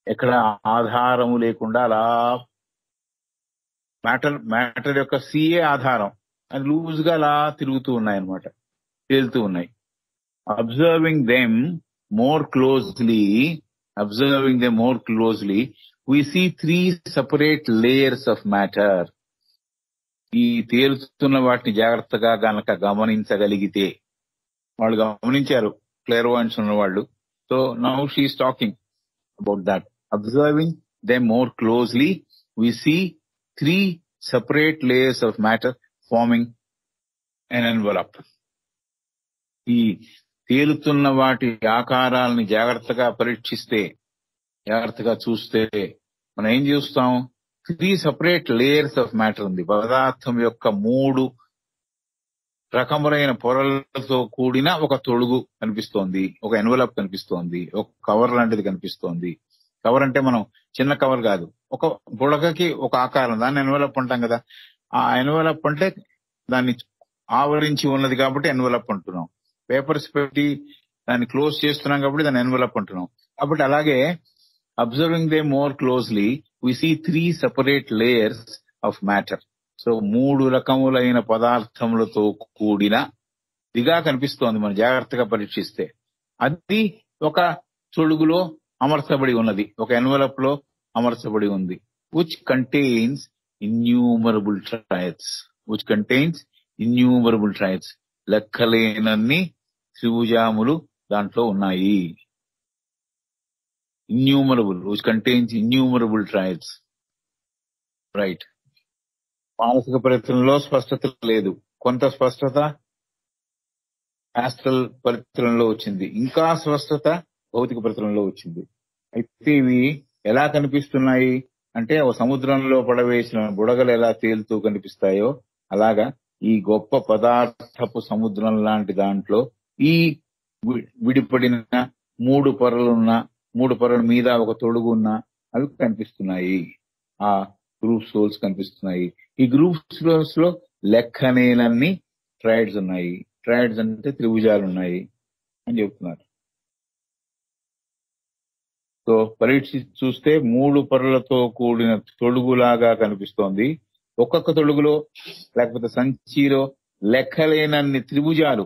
ఎక్కడ ఆధారము లేకుండా అలా మ్యాటర్ మ్యాటర్ యొక్క సీఏ ఆధారం. అది లూజ్గా అలా తిరుగుతూ ఉన్నాయి అనమాట తేలుతూ ఉన్నాయి. Observing them more closely observing them more closely we see three separate layers of matter ఈ తేలుతున్న వాటిని జాగ్రత్తగా గనక గమనించగలిగితే వాళ్ళు గమనించారు క్లియర్ వాయింట్స్ ఉన్న వాళ్ళు so now is talking about that observing them more closely we see three separate layers of matter forming an envelope ఈ తేలుతున్న వాటి ఆకారాలని జాగ్రత్తగా పరీక్షిస్తే జాగ్రత్తగా చూస్తే మనం ఏం చూస్తాం? Three separate layers of matter ఉంది. పదార్థం యొక్క మూడు రకములైన పొరలతో కూడిన ఒక తొడుగు కనిపిస్తోంది ఒక ఎన్వలప్ కనిపిస్తోంది ఒక కవర్ లాంటిది కనిపిస్తోంది. కవర్ అంటే మనం చిన్న కవర్ కాదు ఒక బుడగకి ఒక ఆకారం దాన్ని ఎన్వలప్ అంటాం కదా. ఆ ఎన్వలప్ అంటే దాన్ని ఆవరించి ఉన్నది కాబట్టి ఎన్వలప్ అంటున్నాం. పేపర్స్ పెట్టి దాన్ని క్లోజ్ చేస్తున్నాం కాబట్టి దాన్ని ఎన్వలప్ అంటున్నాం. కాబట్టి అలాగే observing they more closely we see three separate layers of matter so మూడు రకములైన పదార్థములతో కూడిన దిగా కనిపిస్తోంది మనం జాగ్రత్తగా పరీక్షిస్తే. అది ఒక తొడుగులో అమర్చబడి ఉన్నది. ఒక ఎన్వలప్లో అమర్చబడి ఉంది. Which contains innumerable triads which contains innumerable triads లెక్కలేనన్ని త్రిభుజాములు దాంట్లో ఉన్నాయి. Innumerable which contains innumerable triads right మానసిక పరిస్థితుల్లో స్పష్టత లేదు. కొంత స్పష్టత ఆస్ట్రల్ పరిస్థితులలో వచ్చింది. ఇంకా స్పష్టత భౌతిక పరిస్థితులలో వచ్చింది. అయితే ఇవి ఎలా కనిపిస్తున్నాయి? అంటే ఒక సముద్రంలో పడవేసిన బుడగలు ఎలా తేలుతూ కనిపిస్తాయో అలాగా ఈ గొప్ప పదార్థపు సముద్రం లాంటి దాంట్లో ఈ విడిపడిన మూడు పొరలున్న మూడు పొరల మీద ఒక తొడుగు ఉన్న అవి కనిపిస్తున్నాయి. ఆ గ్రూప్ సోల్స్ కనిపిస్తున్నాయి. ఈ గ్రూప్ సోల్స్లో లెక్కనేనన్ని ట్రైడ్స్ ఉన్నాయి. ట్రైడ్స్ అంటే త్రిభుజాలు ఉన్నాయి అని చెప్తున్నారు. సో పరీక్ష చూస్తే మూడు పొరలతో కూడిన తొడుగులాగా కనిపిస్తోంది. ఒక్కొక్క తొడుగులో లేకపోతే సంచిలో లెక్కలేనన్ని త్రిభుజాలు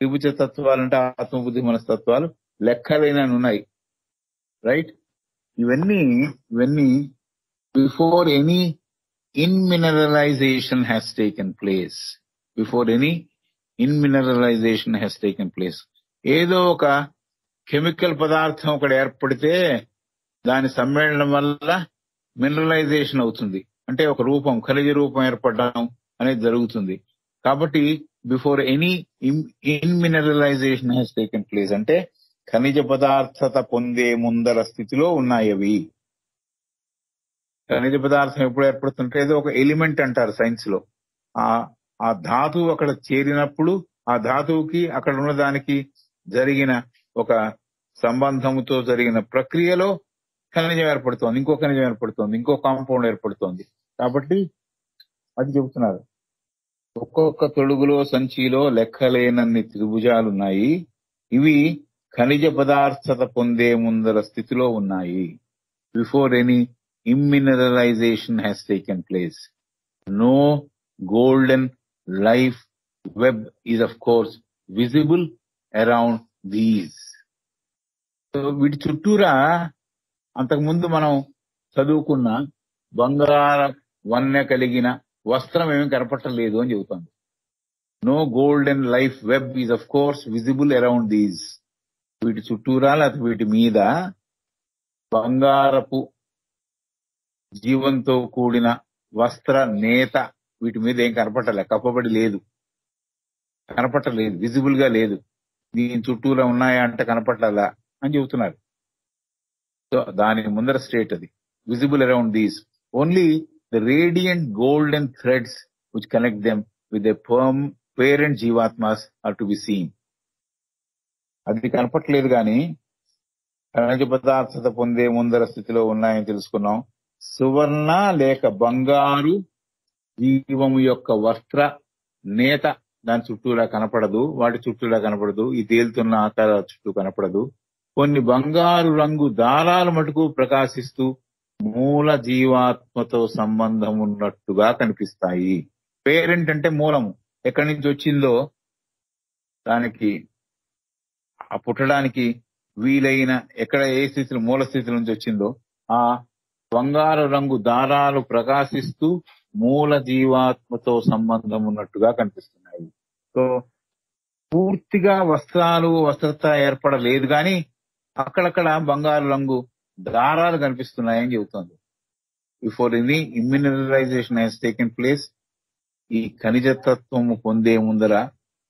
త్రిభుజ తత్వాలు అంటే ఆత్మబుద్ధి మనస్తత్వాలు లెక్కలేనన్ని ఉన్నాయి. రైట్ ఇవన్నీ ఇవన్నీ before any in mineralisation has taken place before any in mineralisation has taken place ఏదో ఒక కెమికల్ పదార్థం ఒకటి ఏర్పడితే దాని సమ్మేళనం వల్ల మినరలైజేషన్ అవుతుంది. అంటే ఒక రూపం ఖనిజ రూపం ఏర్పడడం అనేది జరుగుతుంది. కాబట్టి before any in mineralisation has taken place అంటే ఖనిజ పదార్థత పొందే ముందర స్థితిలో ఉన్నాయి అవి. ఖనిజ పదార్థం ఎప్పుడు ఏర్పడుతుంటే ఏదో ఒక ఎలిమెంట్ అంటారు సైన్స్లో. ఆ ఆ ధాతువు అక్కడ చేరినప్పుడు ఆ ధాతువుకి అక్కడ ఉన్న దానికి జరిగిన ఒక సంబంధముతో జరిగిన ప్రక్రియలో ఖనిజం ఏర్పడుతోంది ఇంకో ఖనిజం ఏర్పడుతోంది ఇంకో కాంపౌండ్ ఏర్పడుతోంది. కాబట్టి అది చెబుతున్నారు. ఒక్కొక్క తొడుగులో సంచిలో లెక్కలేనన్ని త్రిభుజాలు ఉన్నాయి ఇవి ఖనిజ పదార్థత పొందే ముందర స్థితిలో ఉన్నాయి. Before any in mineralisation has taken place no golden life web is of course visible around these వీటి చుట్టూరా అంతకుముందు మనం చదువుకున్న బంగార వన్నె కలిగిన వస్త్రం ఏమీ కనపట్టలేదు అని చెబుతుంది no golden life web is of course visible around these వీటి చుట్టూరా లేకపోతే వీటి మీద బంగారపు జీవంతో కూడిన వస్త్ర నేత వీటి మీద ఏం కనపట్టలే కప్పబడి లేదు. కనపట్టలేదు విజిబుల్గా లేదు. దీని చుట్టూరా ఉన్నాయా అంటే కనపట్టాలా అని చెబుతున్నారు. సో దాని ముందర స్టేట్ అది. Visible around these only the radiant golden threads which connect them with a పర్మ్ parent జీవాత్మాస్ are to be seen అది కనపట్లేదు కానీ ఖనిజ పదార్థత పొందే ముందర స్థితిలో ఉన్నాయని తెలుసుకున్నాం. సువర్ణ లేక బంగారు జీవము యొక్క వస్త్ర నేత దాని చుట్టూరా కనపడదు వాటి చుట్టూలా కనపడదు ఈ తేలుతున్న ఆకారాల చుట్టూ కనపడదు. కొన్ని బంగారు రంగు దారాలు మటుకు ప్రకాశిస్తూ మూల జీవాత్మతో సంబంధం ఉన్నట్టుగా కనిపిస్తాయి. పేరెంట్ అంటే మూలము. ఎక్కడి నుంచి వచ్చిందో దానికి ఆ పుట్టడానికి వీలైన ఎక్కడ ఏ స్థితిలో మూల స్థితి నుంచి వచ్చిందో ఆ బంగారు రంగు దారాలు ప్రకాశిస్తూ మూల జీవాత్మతో సంబంధం ఉన్నట్టుగా కనిపిస్తున్నాయి. సో పూర్తిగా వస్త్రాలు వస్త్రత ఏర్పడలేదు కానీ అక్కడక్కడ బంగారు రంగు దారాలు కనిపిస్తున్నాయని చెబుతోంది. బిఫోర్ ఇది ఇమ్యూనలైజేషన్ హెస్ టేకెన్ ప్లేస్ ఈ ఖనిజతత్వము పొందే ముందర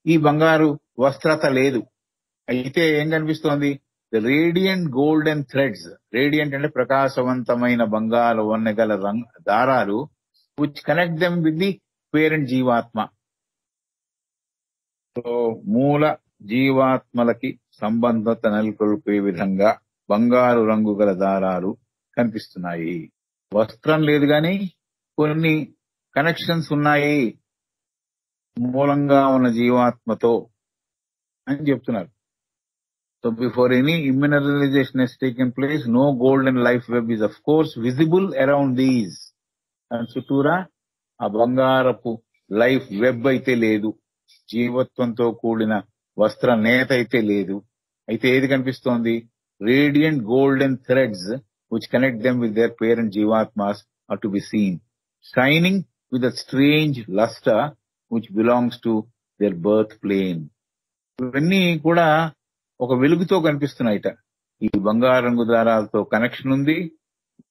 ఈ బంగారు వస్త్రత లేదు. అయితే ఏం కనిపిస్తోంది? The radiant golden threads radiant అంటే ప్రకాశవంతమైన బంగారు వన్నెగల రంగ్ దారాలు which connect them with the parent జీవాత్మ. సో మూల జీవాత్మలకి సంబంధత నెలకొల్పే విధంగా బంగారు రంగు గల దారాలు కనిపిస్తున్నాయి. వస్త్రం లేదు కానీ కొన్ని కనెక్షన్స్ ఉన్నాయి. మూలంగా ఉన్న జీవాత్మతో అని చెప్తున్నారు. So before any in mineralisation has taken place no golden life web is of course visible around these దాని చుట్టూరా ఆ బంగారపు లైఫ్ వెబ్ అయితే లేదు. జీవత్వంతో కూడిన వస్త్ర నేత అయితే లేదు. అయితే ఏది కనిపిస్తోంది? Radiant golden threads which connect them with their parent జీవాత్మాస్ are to be seen shining with a strange lustre which belongs to their birth plane ఇవన్నీ కూడా ఒక వెలుగుతో కనిపిస్తున్నాయిట ఈ బంగారు రంగు దారాలతో కనెక్షన్ ఉంది.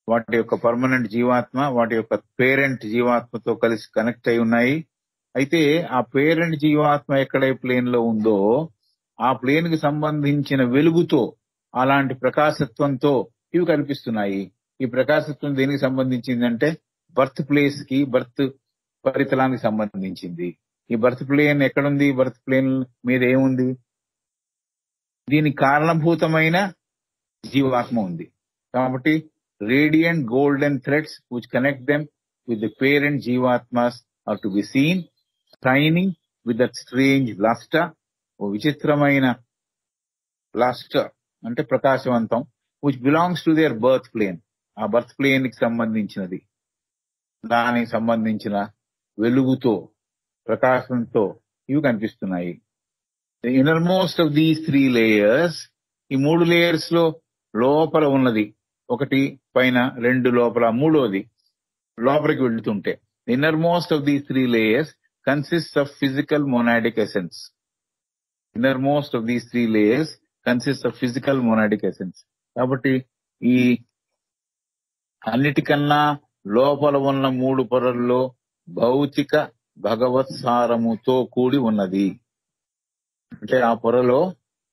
వాటి యొక్క పర్మనెంట్ జీవాత్మ వాటి యొక్క పేరెంట్ జీవాత్మతో కలిసి కనెక్ట్ అయి ఉన్నాయి. అయితే ఆ పేరెంట్ జీవాత్మ ఎక్కడ ప్లేన్లో ఉందో ఆ ప్లేన్కి సంబంధించిన వెలుగుతో అలాంటి ప్రకాశత్వంతో ఇవి కనిపిస్తున్నాయి. ఈ ప్రకాశత్వం దేనికి సంబంధించిందంటే బర్త్ ప్లేస్కి బర్త్ పరితలానికి సంబంధించింది. ఈ బర్త్ ప్లేన్ ఎక్కడుంది? బర్త్ ప్లేన్ మీద ఏముంది? దీనికి కారణభూతమైన జీవాత్మ ఉంది. కాబట్టి radiant golden threads which connect them with the parent Jivatmas are to be seen shining with that strange luster, ఓ విచిత్రమైన బ్లాస్టర్ అంటే ప్రకాశవంతం which belongs to their birth plane ఆ బర్త్ ప్లేన్కి సంబంధించినది. దానికి సంబంధించిన వెలుగుతో ప్రకాశంతో ఇవి కనిపిస్తున్నాయి. Innermost of these three layers ఈ మూడు లేయర్స్లో లోపల ఉన్నది. ఒకటి పైన రెండు లోపల మూడోది లోపలికి వెళ్తుంటే. Innermost of these three layers consist of physical monadic essence innermost of these three layers consist of physical monadic essence కాబట్టి ఈ అన్నిటికన్నా లోపల ఉన్న మూడు పొరల్లో భౌతిక భగవత్సారముతో కూడి ఉన్నది. అంటే ఆ పొరలో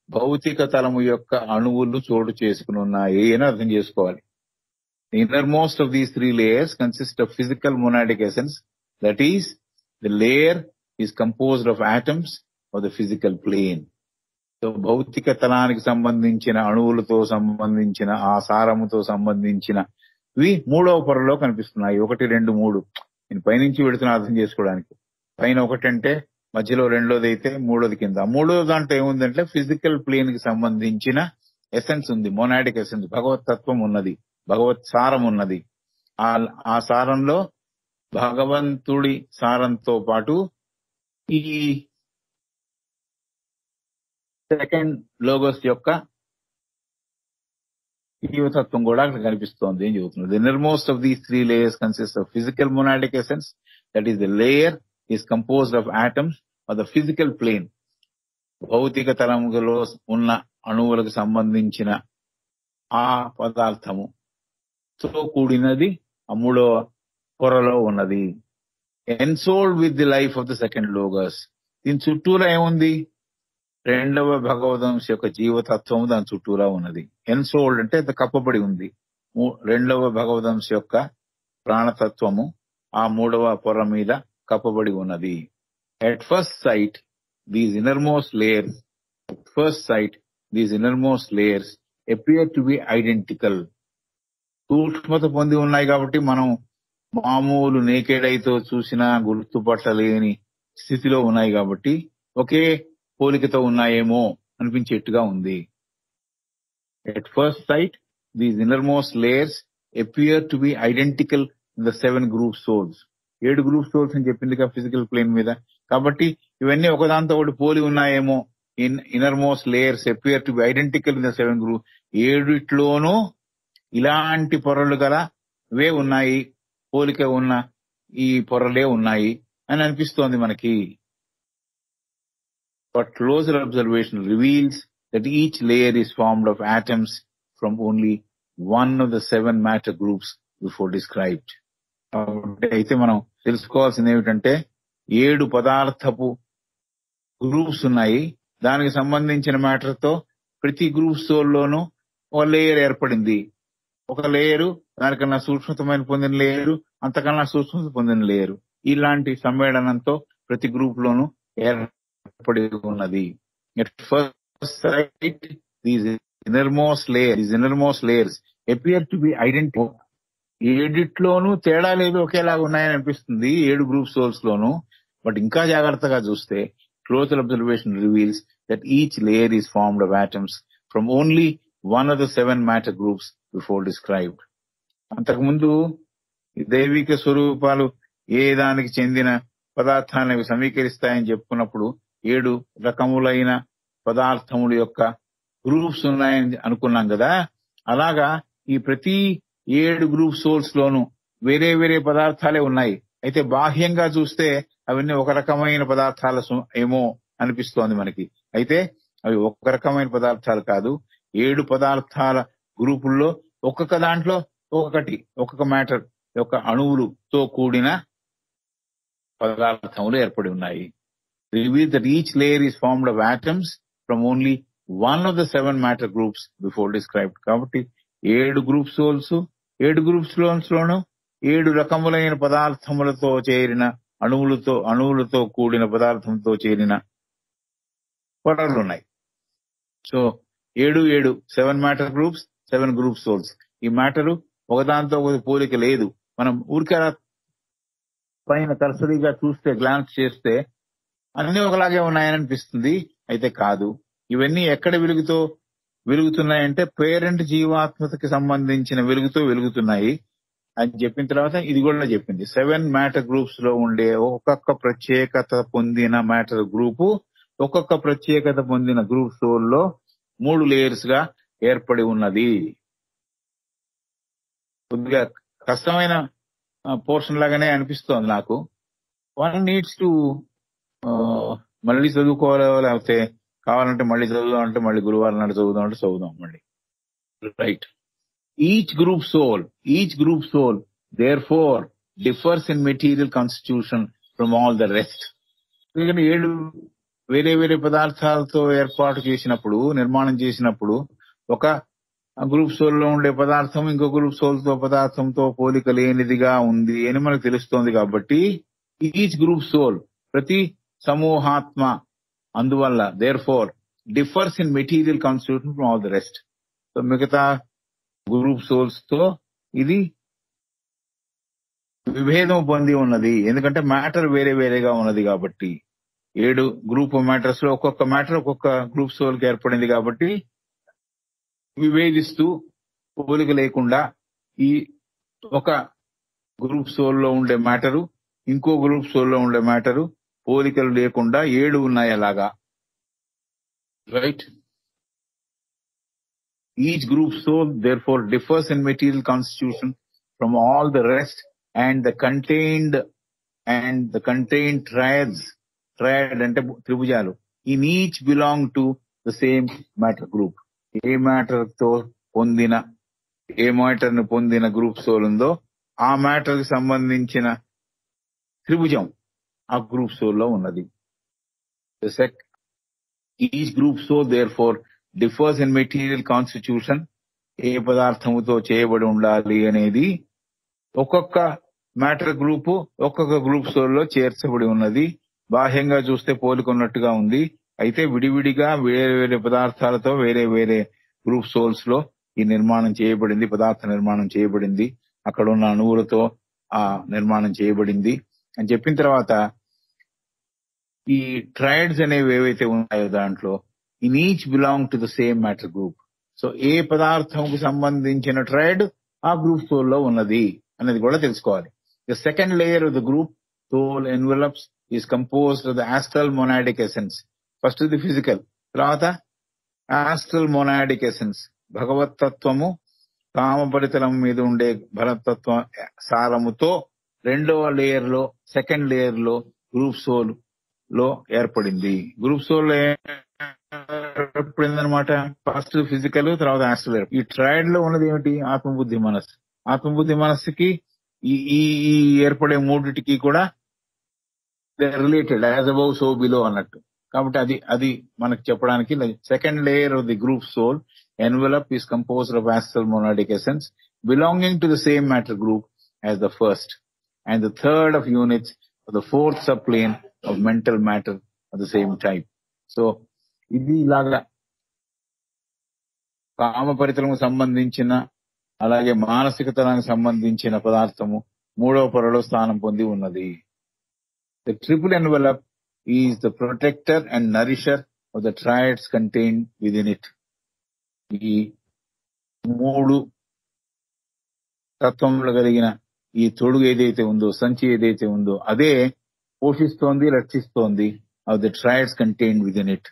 భౌతిక తలము యొక్క అణువులు చోటు చేసుకుని ఉన్నాయి అని అర్థం చేసుకోవాలి. Innermost of these three layers consist of physical monadic essence that is the layer is composed of atoms of the physical plane so భౌతిక తలానికి సంబంధించిన అణువులతో సంబంధించిన ఆ సారముతో సంబంధించిన ఇవి మూడవ పొరలో కనిపిస్తున్నాయి. ఒకటి రెండు మూడు. నేను పైనుంచి వెళుతున్న అర్థం చేసుకోవడానికి. పైన ఒకటి అంటే మధ్యలో రెండోది అయితే మూడోది కింద. మూడో దాంట్లో ఏముందంటే ఫిజికల్ ప్లేన్కి సంబంధించిన ఎసెన్స్ ఉంది. మొనాటిక్ ఎసెన్స్ భగవత్ తత్వం ఉన్నది. భగవత్ సారం ఉన్నది. ఆ ఆ సారంలో భగవంతుడి సారంతో పాటు ఈ సెకండ్ లోగోస్ యొక్క జీవతత్వం కూడా అక్కడ కనిపిస్తోంది అని చెబుతున్నారు. The most of these three layers consist of physical monadic essence that is the layer is composed of atoms are the physical plane భౌతిక తరములో ఉన్న అణువులకు సంబంధించిన ఆ పదార్థము. తో కూడినది ఆ మూడవ పొరలో ఉన్నది. Ensouled with the life of the second logos దీని చుట్టూరా ఏముంది? రెండవ భగవదంశ యొక్క జీవతత్వము దాని చుట్టూరా ఉన్నది. ఎన్సోల్డ్ అంటే కప్పబడి ఉంది. మూ- రెండవ భగవదంశ యొక్క ప్రాణతత్వము ఆ మూడవ పొర మీద కప్పబడి ఉన్నది. At first sight these innermost layers first sight these innermost layers appear to be identical సూక్ష్మత పొంది ఉన్నాయి కాబట్టి మనం మామూలు నేకేడైతో అయితే చూసినా గుర్తుపట్టలేని స్థితిలో ఉన్నాయి కాబట్టి ఒకే పోలికతో ఉన్నాయేమో అనిపించేట్టుగా ఉంది. At first sight these innermost layers appear to be identical in the seven group souls ఏడు గ్రూప్ స్టోర్స్ అని చెప్పిందిగా ఫిజికల్ ప్లేన్ మీద. కాబట్టి ఇవన్నీ ఒకదాంతో ఒకటి పోలి ఉన్నాయేమో. In innermost layers appear to be identical in the seven group ఏడిట్లోనూ ఇలాంటి పొరలు గల వే ఉన్నాయి. పోలిక ఉన్న ఈ పొరలే ఉన్నాయి అని అనిపిస్తోంది మనకి. But closer observation reveals that each layer is formed of atoms from only one of the seven matter groups before described అయితే మనం తెలుసుకోవాల్సింది ఏమిటంటే ఏడు పదార్థపు గ్రూప్స్ ఉన్నాయి. దానికి సంబంధించిన మ్యాటర్తో ప్రతి గ్రూప్ లోనూ ఒక లేయర్ ఏర్పడింది. ఒక లేయరు దానికన్నా సూక్ష్మతమైన పొందిన లేయరు అంతకన్నా సూక్ష్మత పొందిన లేయరు. ఇలాంటి సమ్మేళనంతో ప్రతి గ్రూప్ లోనూ ఏర్పడి ఉన్నది. At first these layer these innermost layers appear to be ఐడెంటి ఏడిట్లోనూ తేడా లేదు ఒకేలాగా ఉన్నాయని అనిపిస్తుంది ఏడు గ్రూప్ సోల్స్ లోను బట్ ఇంకా జాగ్రత్తగా చూస్తే close observation reveals that each layer is formed of atoms from only one of the seven matter groups before described. అంతకుముందు దైవిక స్వరూపాలు ఏ దానికి చెందిన పదార్థాలను అవి సమీకరిస్తాయని చెప్పుకున్నప్పుడు ఏడు రకములైన పదార్థముల యొక్క గ్రూప్స్ ఉన్నాయని అనుకున్నాం కదా? అలాగా ఈ ప్రతి ఏడు గ్రూప్ సోల్స్ లోను వేరే వేరే పదార్థాలే ఉన్నాయి. అయితే బాహ్యంగా చూస్తే అవన్నీ ఒక రకమైన పదార్థాల ఏమో అనిపిస్తోంది మనకి. అయితే అవి ఒక రకమైన పదార్థాలు కాదు. ఏడు పదార్థాల గ్రూపుల్లో ఒక్కొక్క దాంట్లో ఒక్కొక్కటి ఒక్కొక్క మ్యాటర్ యొక్క అణువులతో కూడిన పదార్థములు ఏర్పడి ఉన్నాయి. Reveals that each layer is formed of atoms from only one of the seven matter groups before described. కాబట్టి ఏడు గ్రూప్ సోల్స్ ఏడు గ్రూప్ సోల్స్ లోను ఏడు రకములైన పదార్థములతో చేరిన అణువులతో అణువులతో కూడిన పదార్థంతో చేరిన పొరలు ఉన్నాయి సో ఏడు ఏడు seven matter groups seven group souls. ఈ మ్యాటరు ఒకదాంతో ఒక పోలిక లేదు. మనం ఊరికే పైన తరసరిగా చూస్తే గ్లాన్స్ చేస్తే అన్ని ఒకలాగే ఉన్నాయని అనిపిస్తుంది. అయితే కాదు. ఇవన్నీ ఎక్కడ వెలుగుతో వెలుగుతున్నాయంటే పేరెంట్ జీవాత్మతకి సంబంధించిన వెలుగుతో వెలుగుతున్నాయి అని చెప్పిన తర్వాత ఇది కూడా చెప్పింది. సెవెన్ మ్యాటర్ గ్రూప్స్లో ఉండే ఒక్కొక్క ప్రత్యేకత పొందిన మ్యాటర్ గ్రూపు ఒక్కొక్క ప్రత్యేకత పొందిన గ్రూప్ సోల్లో మూడు లేయర్స్గా ఏర్పడి ఉన్నది. కొద్దిగా కష్టమైన పోర్షన్ లాగానే అనిపిస్తోంది నాకు. వన్ నీడ్స్ టు మళ్ళీ చదువుకోవాలి లేకపోతే కావాలంటే మళ్ళీ చదువుదాం అంటే మళ్ళీ గురువారం నాడు చదువుదాం అంటే చదువుదాం మళ్ళీ. Right each group soul each group soul therefore differs in material constitution from all the rest ఎందుకంటే ఏడు వేరే వేరే పదార్థాలతో ఏర్పాటు చేసినప్పుడు నిర్మాణం చేసినప్పుడు ఒక గ్రూప్ సోల్లో ఉండే పదార్థం ఇంకో గ్రూప్ సోల్తో పదార్థంతో పోలిక లేనిదిగా ఉంది అని మనకు తెలుస్తోంది కాబట్టి ఈచ్ గ్రూప్ సోల్ ప్రతి సమూహాత్మ అందువల్ల therefore differs in material constitution from all the rest so మిగతా గ్రూప్ సోల్స్తో ఇది విభేదం పొంది ఉన్నది. ఎందుకంటే మ్యాటర్ వేరే వేరేగా ఉన్నది కాబట్టి ఏడు గ్రూప్ మ్యాటర్స్లో ఒక్కొక్క మ్యాటర్ ఒక్కొక్క గ్రూప్ సోల్కి ఏర్పడింది కాబట్టి విభేదిస్తూ పోలిక లేకుండా ఈ ఒక గ్రూప్ సోల్లో ఉండే మ్యాటరు ఇంకో గ్రూప్ సోల్లో ఉండే మ్యాటరు పోలికలు లేకుండా ఏడు ఉన్నాయి అలాగా? Right each group soul therefore differs in material constitution from all the rest and the contained and the contained triads triad అంటే త్రిభుజాలు. In each belong to the same matter group ఏ మ్యాటర్తో పొందిన ఏ మ్యాటర్ని పొందిన గ్రూప్ సోల్ ఉందో ఆ మ్యాటర్కి సంబంధించిన త్రిభుజం. ఆ గ్రూప్ సోల్లో ఉన్నది. Each group soul therefore differs in material constitution ఏ పదార్థముతో చేయబడి ఉండాలి అనేది ఒక్కొక్క మ్యాటర్ గ్రూప్ ఒక్కొక్క గ్రూప్ సోల్లో చేర్చబడి ఉన్నది. బాహ్యంగా చూస్తే పోలుకున్నట్టుగా ఉంది. అయితే విడివిడిగా వేరే వేరే పదార్థాలతో వేరే వేరే గ్రూప్ సోల్స్లో ఈ నిర్మాణం చేయబడింది పదార్థ నిర్మాణం చేయబడింది. అక్కడ ఉన్న అణువులతో ఆ నిర్మాణం చేయబడింది. అని చెప్పిన తర్వాత ఈ ట్రయడ్స్ అనేవి ఏవైతే ఉన్నాయో దాంట్లో in each belong to the same matter group so ఏ పదార్థంకు సంబంధించిన ట్రయడ్ ఆ గ్రూప్ సోల్లో ఉన్నది అనేది కూడా తెలుసుకోవాలి. The second layer of the group soul envelops is composed of the astral monadic essence first the physical తర్వాత ఆస్ట్రల్ మొనాడిక్ ఎసెన్స్ భగవత్ తత్వము కామపరితలం మీద ఉండే భరతత్వం సారముతో రెండవ లేయర్లో సెకండ్ లేయర్లో గ్రూప్ సోల్ లో ఏర్పడింది. గ్రూప్ సోల్లో ఏర్పడింది అనమాట ఫస్ట్ ఫిజికల్ తర్వాత ఆస్ట్రల్ ఈ ట్రయడ్లో ఉన్నది ఏమిటి? ఆత్మబుద్ధి మనస్సు. ఆత్మబుద్ధి మనస్సుకి ఈ ఈ ఏర్పడే మూడిటికి కూడా related as above so below అన్నట్టు. కాబట్టి అది అది మనకు చెప్పడానికి second layer of the group soul envelope is composed of astral monadic essence belonging to the same matter group as the first and the third of units the fourth sub plane of mental matter at the same time so ఇది ఇలాగా కామపరితలకు సంబంధించిన అలాగే మానసిక తరానికి సంబంధించిన పదార్థము మూడవ పొరలో స్థానం పొంది ఉన్నది. The triple envelope is the protector and nourisher of the triads contain within it ఈ మూడు తత్వంలో కలిగిన ఈ తొడుగు ఏదైతే ఉందో సంచి ఏదైతే ఉందో అదే పోషిస్తోంది రక్షిస్తోంది. Of the triads contain within it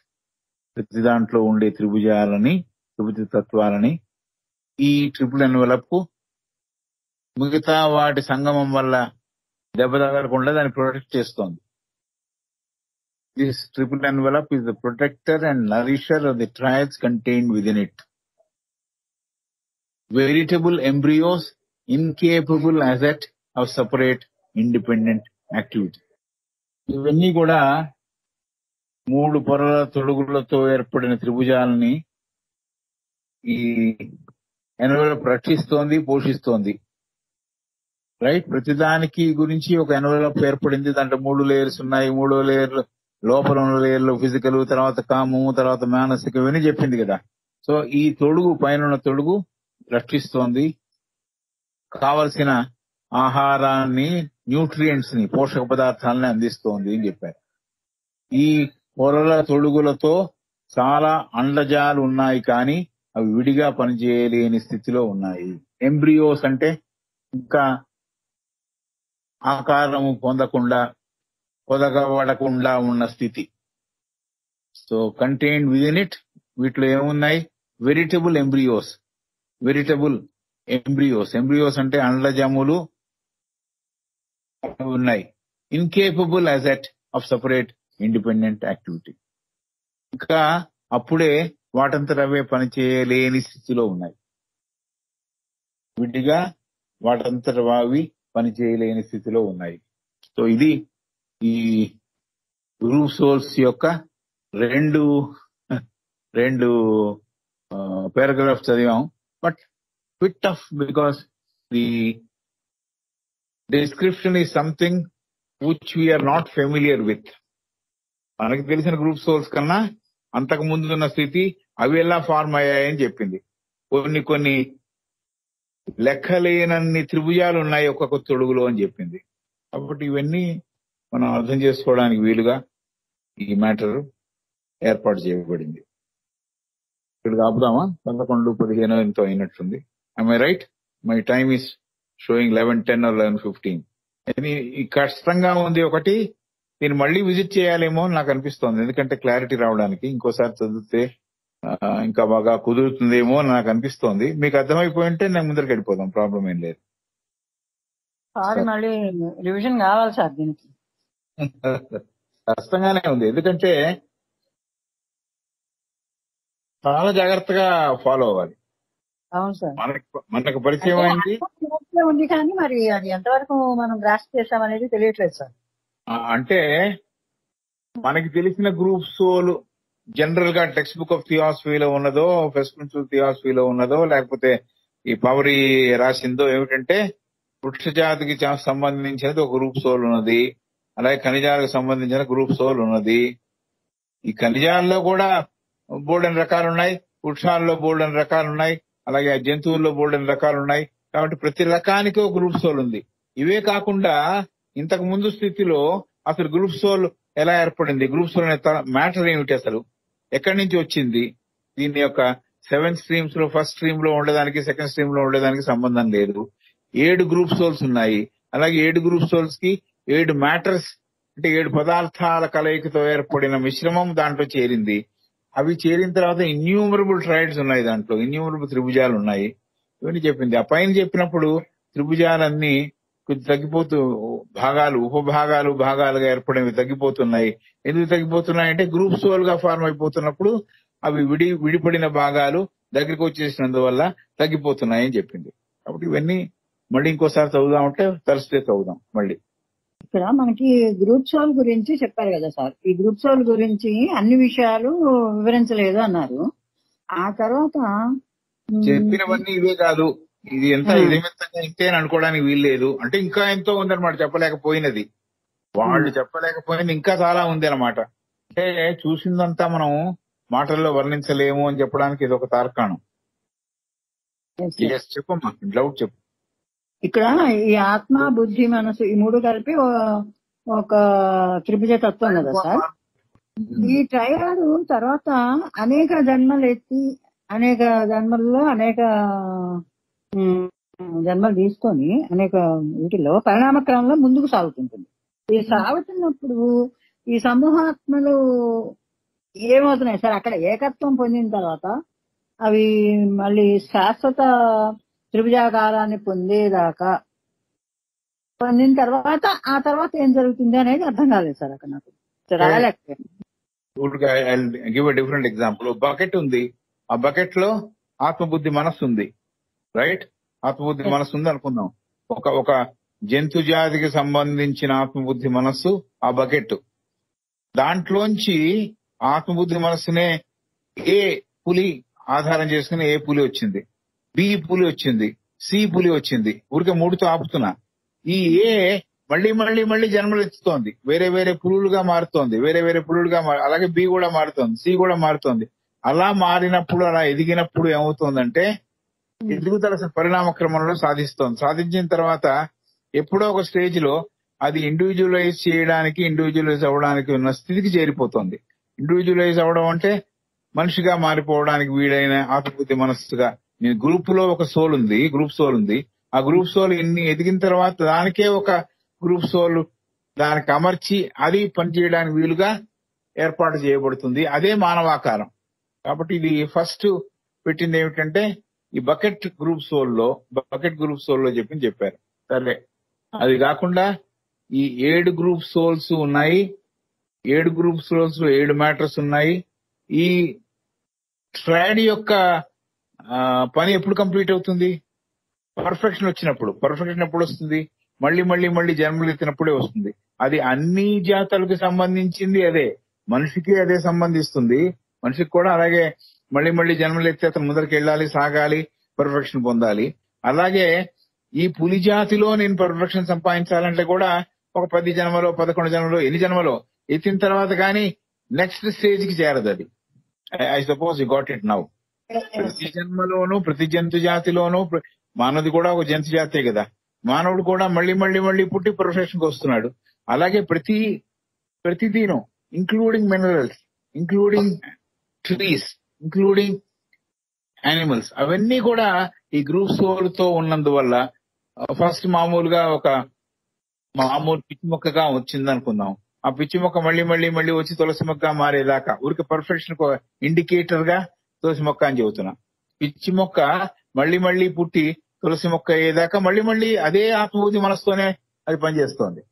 ప్రతి దాంట్లో ఉండే త్రిభుజాలని త్రిభుజ తత్వాలని ఈ ట్రిపుల్ ఎన్వెలప్కు మిగతా వాటి సంగమం వల్ల దెబ్బ తగలకుండా దాన్ని ప్రొటెక్ట్ చేస్తోంది. This triple envelope is the protector and nourisher of the triads contain within it veritable embryos incapable as yet of separate independent activity ఇవన్నీ కూడా మూడు పొరల తొడుగులతో ఏర్పడిన త్రిభుజాలని ఈ ఎన్వెలప్ రక్షిస్తోంది పోషిస్తోంది. రైట్ ప్రతిదానికి గురించి ఒక ఎన్వెలప్ ఏర్పడింది. దాంట్లో మూడు లేయర్స్ ఉన్నాయి. మూడో లేయర్ లోపల ఉన్న లేయర్లు ఫిజికల్ తర్వాత కాము తర్వాత మానసిక ఇవన్నీ చెప్పింది కదా. సో ఈ తొడుగు పైన ఉన్న తొడుగు రక్షిస్తోంది. కావలసిన ఆహారాన్ని న్యూట్రియంట్స్ని పోషక పదార్థాలని అందిస్తోంది అని చెప్పారు. ఈ పొరల తొడుగులతో చాలా అండజాలు ఉన్నాయి కానీ అవి విడిగా పనిచేయలేని స్థితిలో ఉన్నాయి. ఎంబ్రియోస్ అంటే ఇంకా ఆకారము పొందకుండా పొదగబడకుండా ఉన్న స్థితి. సో కంటైన్ విదిన్ ఇట్ వీటిలో ఏమున్నాయి? Veritable embryos veritable embryos embryos అంటే అండ్లజములు ఉన్నాయి. Incapable as yet of separate independent activity ఇంకా అప్పుడే వాటంతట అవే పనిచేయలేని స్థితిలో ఉన్నాయి. విడిగా వాటంతట అవి పనిచేయలేని స్థితిలో ఉన్నాయి. సో ఇది ఈ గ్రూప్ సోల్స్ యొక్క రెండు రెండు పారాగ్రాఫ్ చదివాం. But bit tough because the description is something which we are not familiar with. మనకి తెలిసిన గ్రూప్ సోల్స్ కన్నా అంతకు ముందు ఉన్న స్థితి అవి ఎలా ఫార్మ్ అయ్యాయని చెప్పింది. కొన్ని కొన్ని లెక్కలేనన్ని త్రిభుజాలు ఉన్నాయి ఒక్కొక్క తొడుగులో అని చెప్పింది. కాబట్టి ఇవన్నీ మనం అర్థం చేసుకోవడానికి వీలుగా ఈ మ్యాటర్ ఏర్పాటు చేయబడింది. ఇక్కడ ఆపుదామా? పదకొండు పదిహేను ఎంతో అయినట్టుంది. I right my time is showing eleven ten or eleven fifteen ఈ కష్టంగా ఉంది ఒకటి నేను మళ్ళీ విజిట్ చేయాలేమో నాకు అనిపిస్తోంది. ఎందుకంటే క్లారిటీ రావడానికి ఇంకోసారి చదివితే ఇంకా బాగా కుదురుతుందేమో నాకు అనిపిస్తోంది. మీకు అర్థమైపోయి ఉంటే నేను ముందరికి వెళ్ళిపోదాం. ప్రాబ్లం ఏం లేదు. మళ్ళీ రివిజన్ కావాలి సార్ దీనికి. కష్టంగానే ఉంది. ఎందుకంటే చాలా జాగ్రత్తగా ఫాలో అవ్వాలి. అవును సార్. మనకు మనకు పరిచయం అయింది. ఉంది కానీ మరి అది ఎంతవరకు మనం గ్రాస్ చేసామనేది తెలియట్లేదు సార్. అంటే మనకి తెలిసిన గ్రూప్ సోలు జనరల్గా టెక్స్ట్ బుక్ ఆఫ్ థియాసఫీలో ఉన్నదో ఫస్ట్ ప్రిన్సిపల్ థియాసఫీలో ఉన్నదో లేకపోతే ఈ పవరి రాసిందో ఏమిటంటే వృక్ష జాతికి సంబంధించినది ఒక గ్రూప్ సోల్ ఉన్నది అలాగే ఖనిజాలకు సంబంధించిన గ్రూప్ సోల్ ఉన్నది. ఈ ఖనిజాల్లో కూడా బోల్డెన్ రకాలు ఉన్నాయి వృక్షాల్లో బోల్డెన్ రకాలు ఉన్నాయి అలాగే ఆ జంతువుల్లో బోల్డెన్ రకాలు ఉన్నాయి కాబట్టి ప్రతి రకానికి ఒక గ్రూప్ సోల్ ఉంది. ఇవే కాకుండా ఇంతకు ముందు స్థితిలో అసలు గ్రూప్ సోల్ ఎలా ఏర్పడింది? గ్రూప్ సోల్ మ్యాటర్ ఏమిటి అసలు? ఎక్కడి నుంచి వచ్చింది? దీని యొక్క సెవెన్ స్ట్రీమ్స్లో ఫస్ట్ స్ట్రీమ్లో ఉండేదానికి సెకండ్ స్ట్రీమ్లో ఉండేదానికి సంబంధం లేదు. ఏడు గ్రూప్ సోల్స్ ఉన్నాయి. అలాగే ఏడు గ్రూప్ సోల్స్కి ఏడు మ్యాటర్స్ అంటే ఏడు పదార్థాల కలయికతో ఏర్పడిన మిశ్రమం దాంట్లో చేరింది. అవి చేరిన తర్వాత ఇన్యూమరబుల్ ట్రైడ్స్ ఉన్నాయి దాంట్లో ఇన్యూమరబుల్ త్రిభుజాలు ఉన్నాయి. ఇవన్నీ చెప్పింది. ఆ పైన చెప్పినప్పుడు త్రిభుజాలన్నీ కొంచెం తగ్గిపోతూ భాగాలు ఉపభాగాలు భాగాలుగా ఏర్పడేవి తగ్గిపోతున్నాయి. ఎందుకు తగ్గిపోతున్నాయి అంటే గ్రూప్ సోల్గా ఫార్మ్ అయిపోతున్నప్పుడు అవి విడి విడిపడిన భాగాలు దగ్గరికి వచ్చేసినందువల్ల తగ్గిపోతున్నాయి అని చెప్పింది. కాబట్టి ఇవన్నీ మళ్ళీ ఇంకోసారి చదువుదామంటే తలస్తే చదువుదాం మళ్ళీ. ఇక్కడ మనకి గ్రూప్ సోల్ గురించి చెప్పారు కదా సార్. ఈ గ్రూప్ సోల్ గురించి అన్ని విషయాలు వివరించలేదు అన్నారు. ఆ తర్వాత చెప్పినవన్నీ ఇవే కాదు. ఇది ఎంత. ఇదేమితంగా ఇంతే అని అనుకోవడానికి వీల్లేదు అంటే ఇంకా ఎంతో ఉందన్నమాట చెప్పలేకపోయినది. వాళ్ళు చెప్పలేకపోయింది ఇంకా చాలా ఉంది అనమాట అంటే చూసిందంతా మనం మాటల్లో వర్ణించలేము అని చెప్పడానికి ఇది ఒక తార్కాణం. చెప్పమ్మా. డౌట్ చెప్పు. ఇక్కడ ఈ ఆత్మ బుద్ధి మనసు ఈ మూడు కలిపి ఒక త్రిభుజ తత్వం కదా సార్? ఈ ట్రయాడ్ తర్వాత అనేక జన్మలు ఎత్తి అనేక జన్మల్లో అనేక జన్మలు తీసుకొని అనేక వీటిలో పరిణామ క్రమంలో ముందుకు సాగుతుంటుంది. ఈ సాగుతున్నప్పుడు ఈ సమూహాత్మలు ఏమవుతున్నాయి సార్? అక్కడ ఏకత్వం పొందిన తర్వాత అవి మళ్ళీ శాశ్వత త్రిభుజాకారాన్ని పొందేదాకా పొందిన తర్వాత ఆ తర్వాత ఏం జరుగుతుంది అనేది అర్థం కాలేదు సార్ అక్కడ నాకు. రాయలేకపోయాను. Give a different example bucket ఉంది. ఆ బకెట్లో ఆత్మబుద్ధి మనస్సు ఉంది. రైట్ ఆత్మబుద్ధి. మనస్సు ఉంది అనుకుందాం. ఒక ఒక జంతు జాతికి సంబంధించిన ఆత్మబుద్ధి మనస్సు ఆ బకెట్ దాంట్లోంచి ఆత్మబుద్ధి మనస్సునే ఏ పులి ఆధారం చేసుకుని ఏ పులి వచ్చింది? బి పులి వచ్చింది సి పులి వచ్చింది. ఊరికే మూడుతో ఆపుతున్నా. ఈ ఏ మళ్ళీ మళ్ళీ మళ్ళీ జన్మలు ఎత్తుతోంది. వేరే వేరే పులులుగా మారుతోంది. వేరే వేరే పులులుగా అలాగే బి కూడా మారుతోంది సి కూడా మారుతోంది. అలా మారినప్పుడు అలా ఎదిగినప్పుడు ఏమవుతోందంటే ఎదుగుదల పరిణామ క్రమంలో సాధిస్తోంది. సాధించిన తర్వాత ఎప్పుడో ఒక స్టేజ్లో అది ఇండివిజువలైజ్ చేయడానికి ఇండివిజువలైజ్ అవ్వడానికి ఉన్న స్థితికి చేరిపోతుంది. ఇండివిజువలైజ్ అవ్వడం అంటే మనిషిగా మారిపోవడానికి వీలైన ఆత్మబుద్ధి మనస్సుగా నేను గ్రూప్లో ఒక సోల్ ఉంది గ్రూప్ సోల్ ఉంది. ఆ గ్రూప్ సోల్ ఇన్ని ఎదిగిన తర్వాత దానికే ఒక గ్రూప్ సోల్ దానికి అమర్చి అది పనిచేయడానికి వీలుగా ఏర్పాటు చేయబడుతుంది. అదే మానవాకారం. కాబట్టి ఇది ఫస్ట్ పెట్టింది ఏమిటంటే ఈ బకెట్ గ్రూప్ సోల్లో బకెట్ గ్రూప్ సోల్లో చెప్పి చెప్పారు. సరే అది కాకుండా ఈ ఏడు గ్రూప్ సోల్స్ ఉన్నాయి. ఏడు గ్రూప్ సోల్స్లో ఏడు మ్యాటర్స్ ఉన్నాయి. ఈ ట్రైడ్ యొక్క పని ఎప్పుడు కంప్లీట్ అవుతుంది? పర్ఫెక్షన్ వచ్చినప్పుడు. పర్ఫెక్షన్ ఎప్పుడు వస్తుంది? మళ్ళీ మళ్ళీ మళ్ళీ జన్మలు ఎత్తినప్పుడే వస్తుంది. అది అన్ని జాతలకు సంబంధించింది అదే. మనిషికి అదే సంబంధిస్తుంది. మనిషికి కూడా అలాగే మళ్ళీ మళ్ళీ జన్మలు ఎత్తి అతను ముందరికి వెళ్ళాలి సాగాలి పర్ఫెక్షన్ పొందాలి. అలాగే ఈ పులి జాతిలో నేను పర్ఫెక్షన్ సంపాదించాలంటే కూడా ఒక పది జన్మలో పదకొండు జన్మలో ఎన్ని జన్మలో? ఎత్తిన తర్వాత కానీ నెక్స్ట్ స్టేజ్కి చేరదు అది. I suppose you got it now ప్రతి జన్మలోనూ ప్రతి జంతు జాతిలోనూ మానవుడు కూడా ఒక జంతు జాతే కదా. మానవుడు కూడా మళ్ళీ మళ్ళీ మళ్ళీ పుట్టి ప్రొఫెషన్కి వస్తున్నాడు. అలాగే ప్రతి ప్రతిదీను including minerals including trees including animals అవన్నీ కూడా ఈ గ్రూప్ సోల్తో ఉన్నందువల్ల ఫస్ట్ మామూలుగా ఒక మామూలు పిచ్చి మొక్కగా వచ్చింది అనుకుందాం ఆ పిచ్చి మొక్క మళ్ళీ మళ్ళీ మళ్ళీ వచ్చి తులసి మొక్క మారేదాకా ఊరికి పర్ఫెక్షన్ ఇండికేటర్గా తులసి మొక్క అని చెబుతున్నా. పిచ్చి మొక్క మళ్ళీ మళ్ళీ పుట్టి తులసి మొక్క అయ్యేదాకా మళ్ళీ మళ్ళీ అదే ఆత్మబుద్ధి మనసుతోనే అది పనిచేస్తోంది.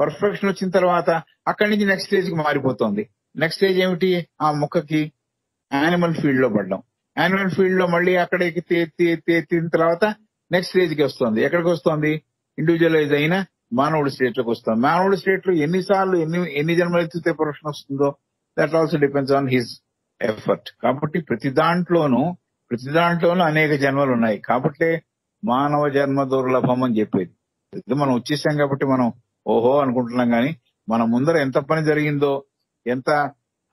పర్ఫెక్షన్ వచ్చిన తర్వాత అక్కడి నుంచి నెక్స్ట్ స్టేజ్కి మారిపోతుంది. నెక్స్ట్ స్టేజ్ ఏమిటి? ఆ మొక్కకి యానిమల్ ఫీల్డ్లో పడడం. యానిమల్ ఫీల్డ్లో మళ్ళీ అక్కడ ఎక్కి ఎత్తిన తర్వాత నెక్స్ట్ స్టేజ్కి వస్తుంది. ఎక్కడికి వస్తుంది? ఇండివిజువలైజ్ అయిన మానవుడి స్టేట్లోకి వస్తుంది. మానవుడి స్టేట్లో ఎన్నిసార్లు ఎన్ని ఎన్ని జన్మలు ఎత్తితే ప్రొఫెషన్ వస్తుందో that also depends on his effort కాబట్టి ప్రతి దాంట్లోనూ ప్రతి దాంట్లోనూ అనేక జన్మలు ఉన్నాయి కాబట్టి మానవ జన్మ దుర్లభం అని చెప్పేది. ఇది మనం వచ్చేసాం కాబట్టి మనం ఓహో అనుకుంటున్నాం కానీ మన ముందర ఎంత పని జరిగిందో ఎంత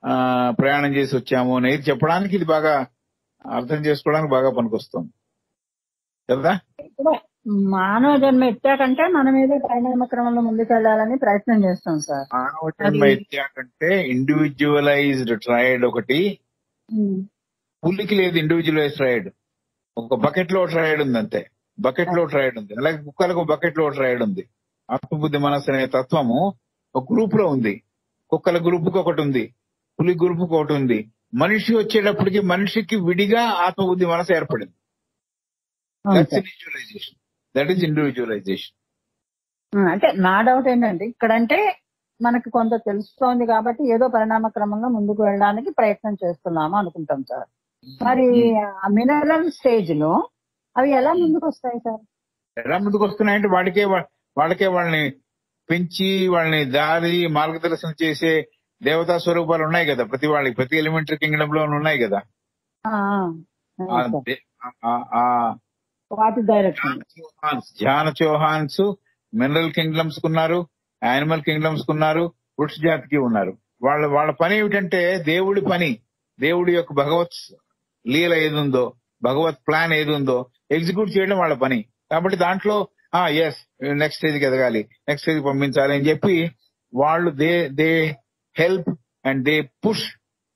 ఆ, ప్రయాణం చేసి వచ్చామో అనేది చెప్పడానికి ఇది బాగా అర్థం చేసుకోవడానికి బాగా పనికొస్తుంది. కదా? మానవ జన్మ ఎత్తాకంటే మనం ఏదో పరిణామ క్రమంలో ముందుకెళ్ళాలని ప్రయత్నం చేస్తాం సార్. మానవ జన్మ ఎత్తాకంటే ఇండివిజువలైజ్డ్ ట్రయడ్ ఒకటి. పులికి లేదు ఇండివిజువలైజ్ ట్రయడ్ ఒక బకెట్లో ట్రయడ్ ఉంది అంతే. బకెట్లో ట్రయడ్ ఉంది. అలాగే కుక్కలకు బకెట్లో ట్రయడ్ ఉంది. ఆత్మబుద్ధి మనస్సు అనే తత్వము ఒక గ్రూప్లో ఉంది. కుక్కల గ్రూప్ ఒకటి ఉంది. పులి గ్రూప్కి ఒకటి ఉంది. మనిషి వచ్చేటప్పటికి మనిషికి విడిగా ఆత్మబుద్ధి మనసు ఏర్పడింది. దట్ ఈస్ ఇండివిజువలైజేషన్ అంటే నా డౌట్ ఏంటంటే ఇక్కడంటే మనకి కొంత తెలుస్తోంది కాబట్టి ఏదో పరిణామ క్రమంలో ముందుకు వెళ్ళడానికి ప్రయత్నం చేస్తున్నాము అనుకుంటాం సార్. మరి మినరల్ స్టేజ్లో అవి ఎలా ముందుకు వస్తాయి సార్? ఎలా ముందుకు వస్తున్నాయంటే వాడికే వాళ్ళకే వాళ్ళని పెంచి వాళ్ళని దారి మార్గదర్శనం చేసే దేవతా స్వరూపాలు ఉన్నాయి కదా. ప్రతి వాళ్ళకి ప్రతి ఎలిమెంటరీ కింగ్డమ్లో ఉన్నాయి కదా. వాటి direction Chohans. Dhyan Chohans mineral kingdoms కున్నారు యానిమల్ కింగ్డమ్స్ కున్నారు వృక్ష జాతికి ఉన్నారు. వాళ్ళ వాళ్ళ పని ఏమిటంటే దేవుడి పని దేవుడి యొక్క భగవత్ లీల ఏది ఉందో భగవత్ ప్లాన్ ఏది ఉందో ఎగ్జిక్యూట్ చేయడం వాళ్ళ పని. కాబట్టి దాంట్లో ఆ ఎస్ నెక్స్ట్ స్టేజ్కి ఎదగాలి నెక్స్ట్ స్టేజ్ పంపించాలి అని చెప్పి వాళ్ళు they they help and they push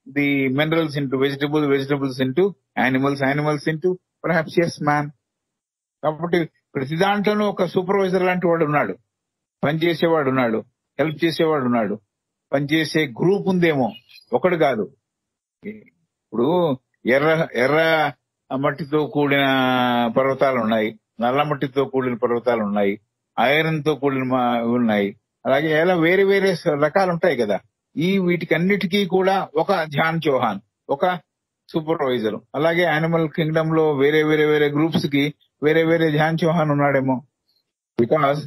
the minerals into vegetable vegetables into animals animals into perhaps yes man కాబట్టి ప్రతి దాంట్లోనూ ఒక సూపర్వైజర్ లాంటి వాడు ఉన్నాడు. పని చేసేవాడు ఉన్నాడు. హెల్ప్ చేసేవాడు ఉన్నాడు. పనిచేసే గ్రూప్ ఉందేమో. ఒకడు కాదు. ఇప్పుడు ఎర్ర ఎర్ర మట్టితో కూడిన పర్వతాలు ఉన్నాయి. నల్ల మట్టితో కూడిన పర్వతాలు ఉన్నాయి. ఐరన్తో కూడిన ఉన్నాయి. అలాగే ఎలా వేరే వేరే రకాలు ఉంటాయి కదా. ఈ వీటికన్నిటికీ కూడా ఒక ధ్యాన్ చౌహాన్ ఒక సూపర్వైజర్ అలాగే యానిమల్ కింగ్డమ్లో వేరే వేరే వేరే గ్రూప్స్కి వేరే వేరే ధ్యాన్ చౌహాన్ ఉన్నాడేమో. Because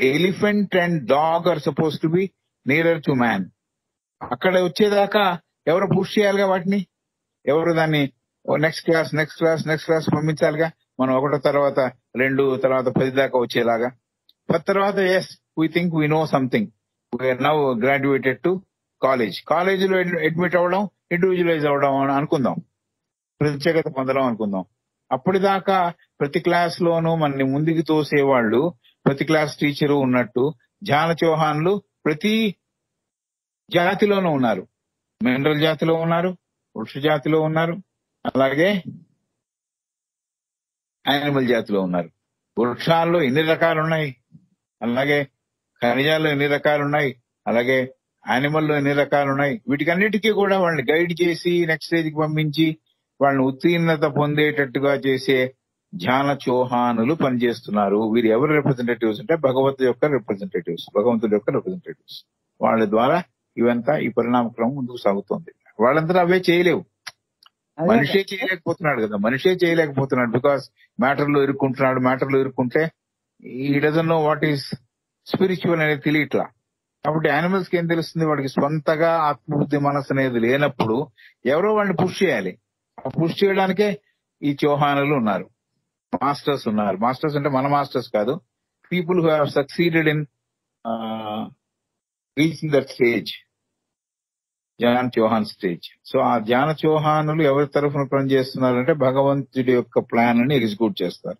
elephant and dog are supposed to be nearer to man అక్కడ వచ్చేదాకా ఎవరు పుష్ చేయాలిగా వాటిని? ఎవరు దాన్ని? Next class next class next class పంపించాలిగా? మనం ఒకటో తర్వాత రెండు తర్వాత పది దాకా వచ్చేలాగా. పది తర్వాత yes we think we know something we are now graduated to college కాలేజీలో అడ్మిట్ అవ్వడం ఇండివిజువలైజ్ అవ్వడం అని అనుకుందాం. ప్రత్యేకత పొందడం అనుకుందాం. అప్పటిదాకా ప్రతి క్లాస్ లోనూ మనని ముందుకు తోసేవాళ్ళు ప్రతి క్లాస్ టీచరు ఉన్నట్టు జాన చౌహాన్లు ప్రతి జాతిలోనూ ఉన్నారు. మినరల్ జాతిలో ఉన్నారు వృక్ష జాతిలో ఉన్నారు అలాగే యానిమల్ జాతిలో ఉన్నారు. వృక్షాల్లో ఎన్ని రకాలు ఉన్నాయి అలాగే ఖనిజాల్లో ఎన్ని రకాలు ఉన్నాయి అలాగే యానిమల్లో ఎన్ని రకాలు ఉన్నాయి వీటికన్నిటికీ కూడా వాళ్ళని గైడ్ చేసి నెక్స్ట్ స్టేజ్కి పంపించి వాళ్ళని ఉత్తీర్ణత పొందేటట్టుగా చేసే ధ్యాన చౌహానులు పనిచేస్తున్నారు. వీరు ఎవరు రిప్రజెంటేటివ్స్ అంటే భగవంతుడి యొక్క రిప్రజెంటేటివ్స్ భగవంతుడి యొక్క రిప్రజెంటేటివ్స్ వాళ్ళ ద్వారా ఇవంతా ఈ పరిణామక్రమం ముందుకు సాగుతోంది. వాళ్ళంతా అవే చేయలేవు. మనిషే చేయలేకపోతున్నాడు కదా. మనిషే చేయలేకపోతున్నాడు బికాస్ మ్యాటర్లో ఇరుక్కుంటున్నాడు. మ్యాటర్లో ఇరుక్కుంటే ఈ doesn't know what is spiritual అనేది తెలియట్లా. కాబట్టి యానిమల్స్కి ఏం తెలుస్తుంది? వాడికి స్వంతగా ఆత్మబుద్ధి మనసు అనేది లేనప్పుడు ఎవరో వాడిని పుష్ చేయాలి. పుష్ చేయడానికే ఈ చౌహానులు ఉన్నారు. మాస్టర్స్ ఉన్నారు. మాస్టర్స్ అంటే మన మాస్టర్స్ కాదు. People who have succeeded in reaching that stage Dhyan Chohan stage so ఆ ధ్యాన చౌహానులు ఎవరి తరఫున పనిచేస్తున్నారంటే భగవంతుడి యొక్క ప్లాన్ అని ఎగ్జిక్యూట్ చేస్తారు.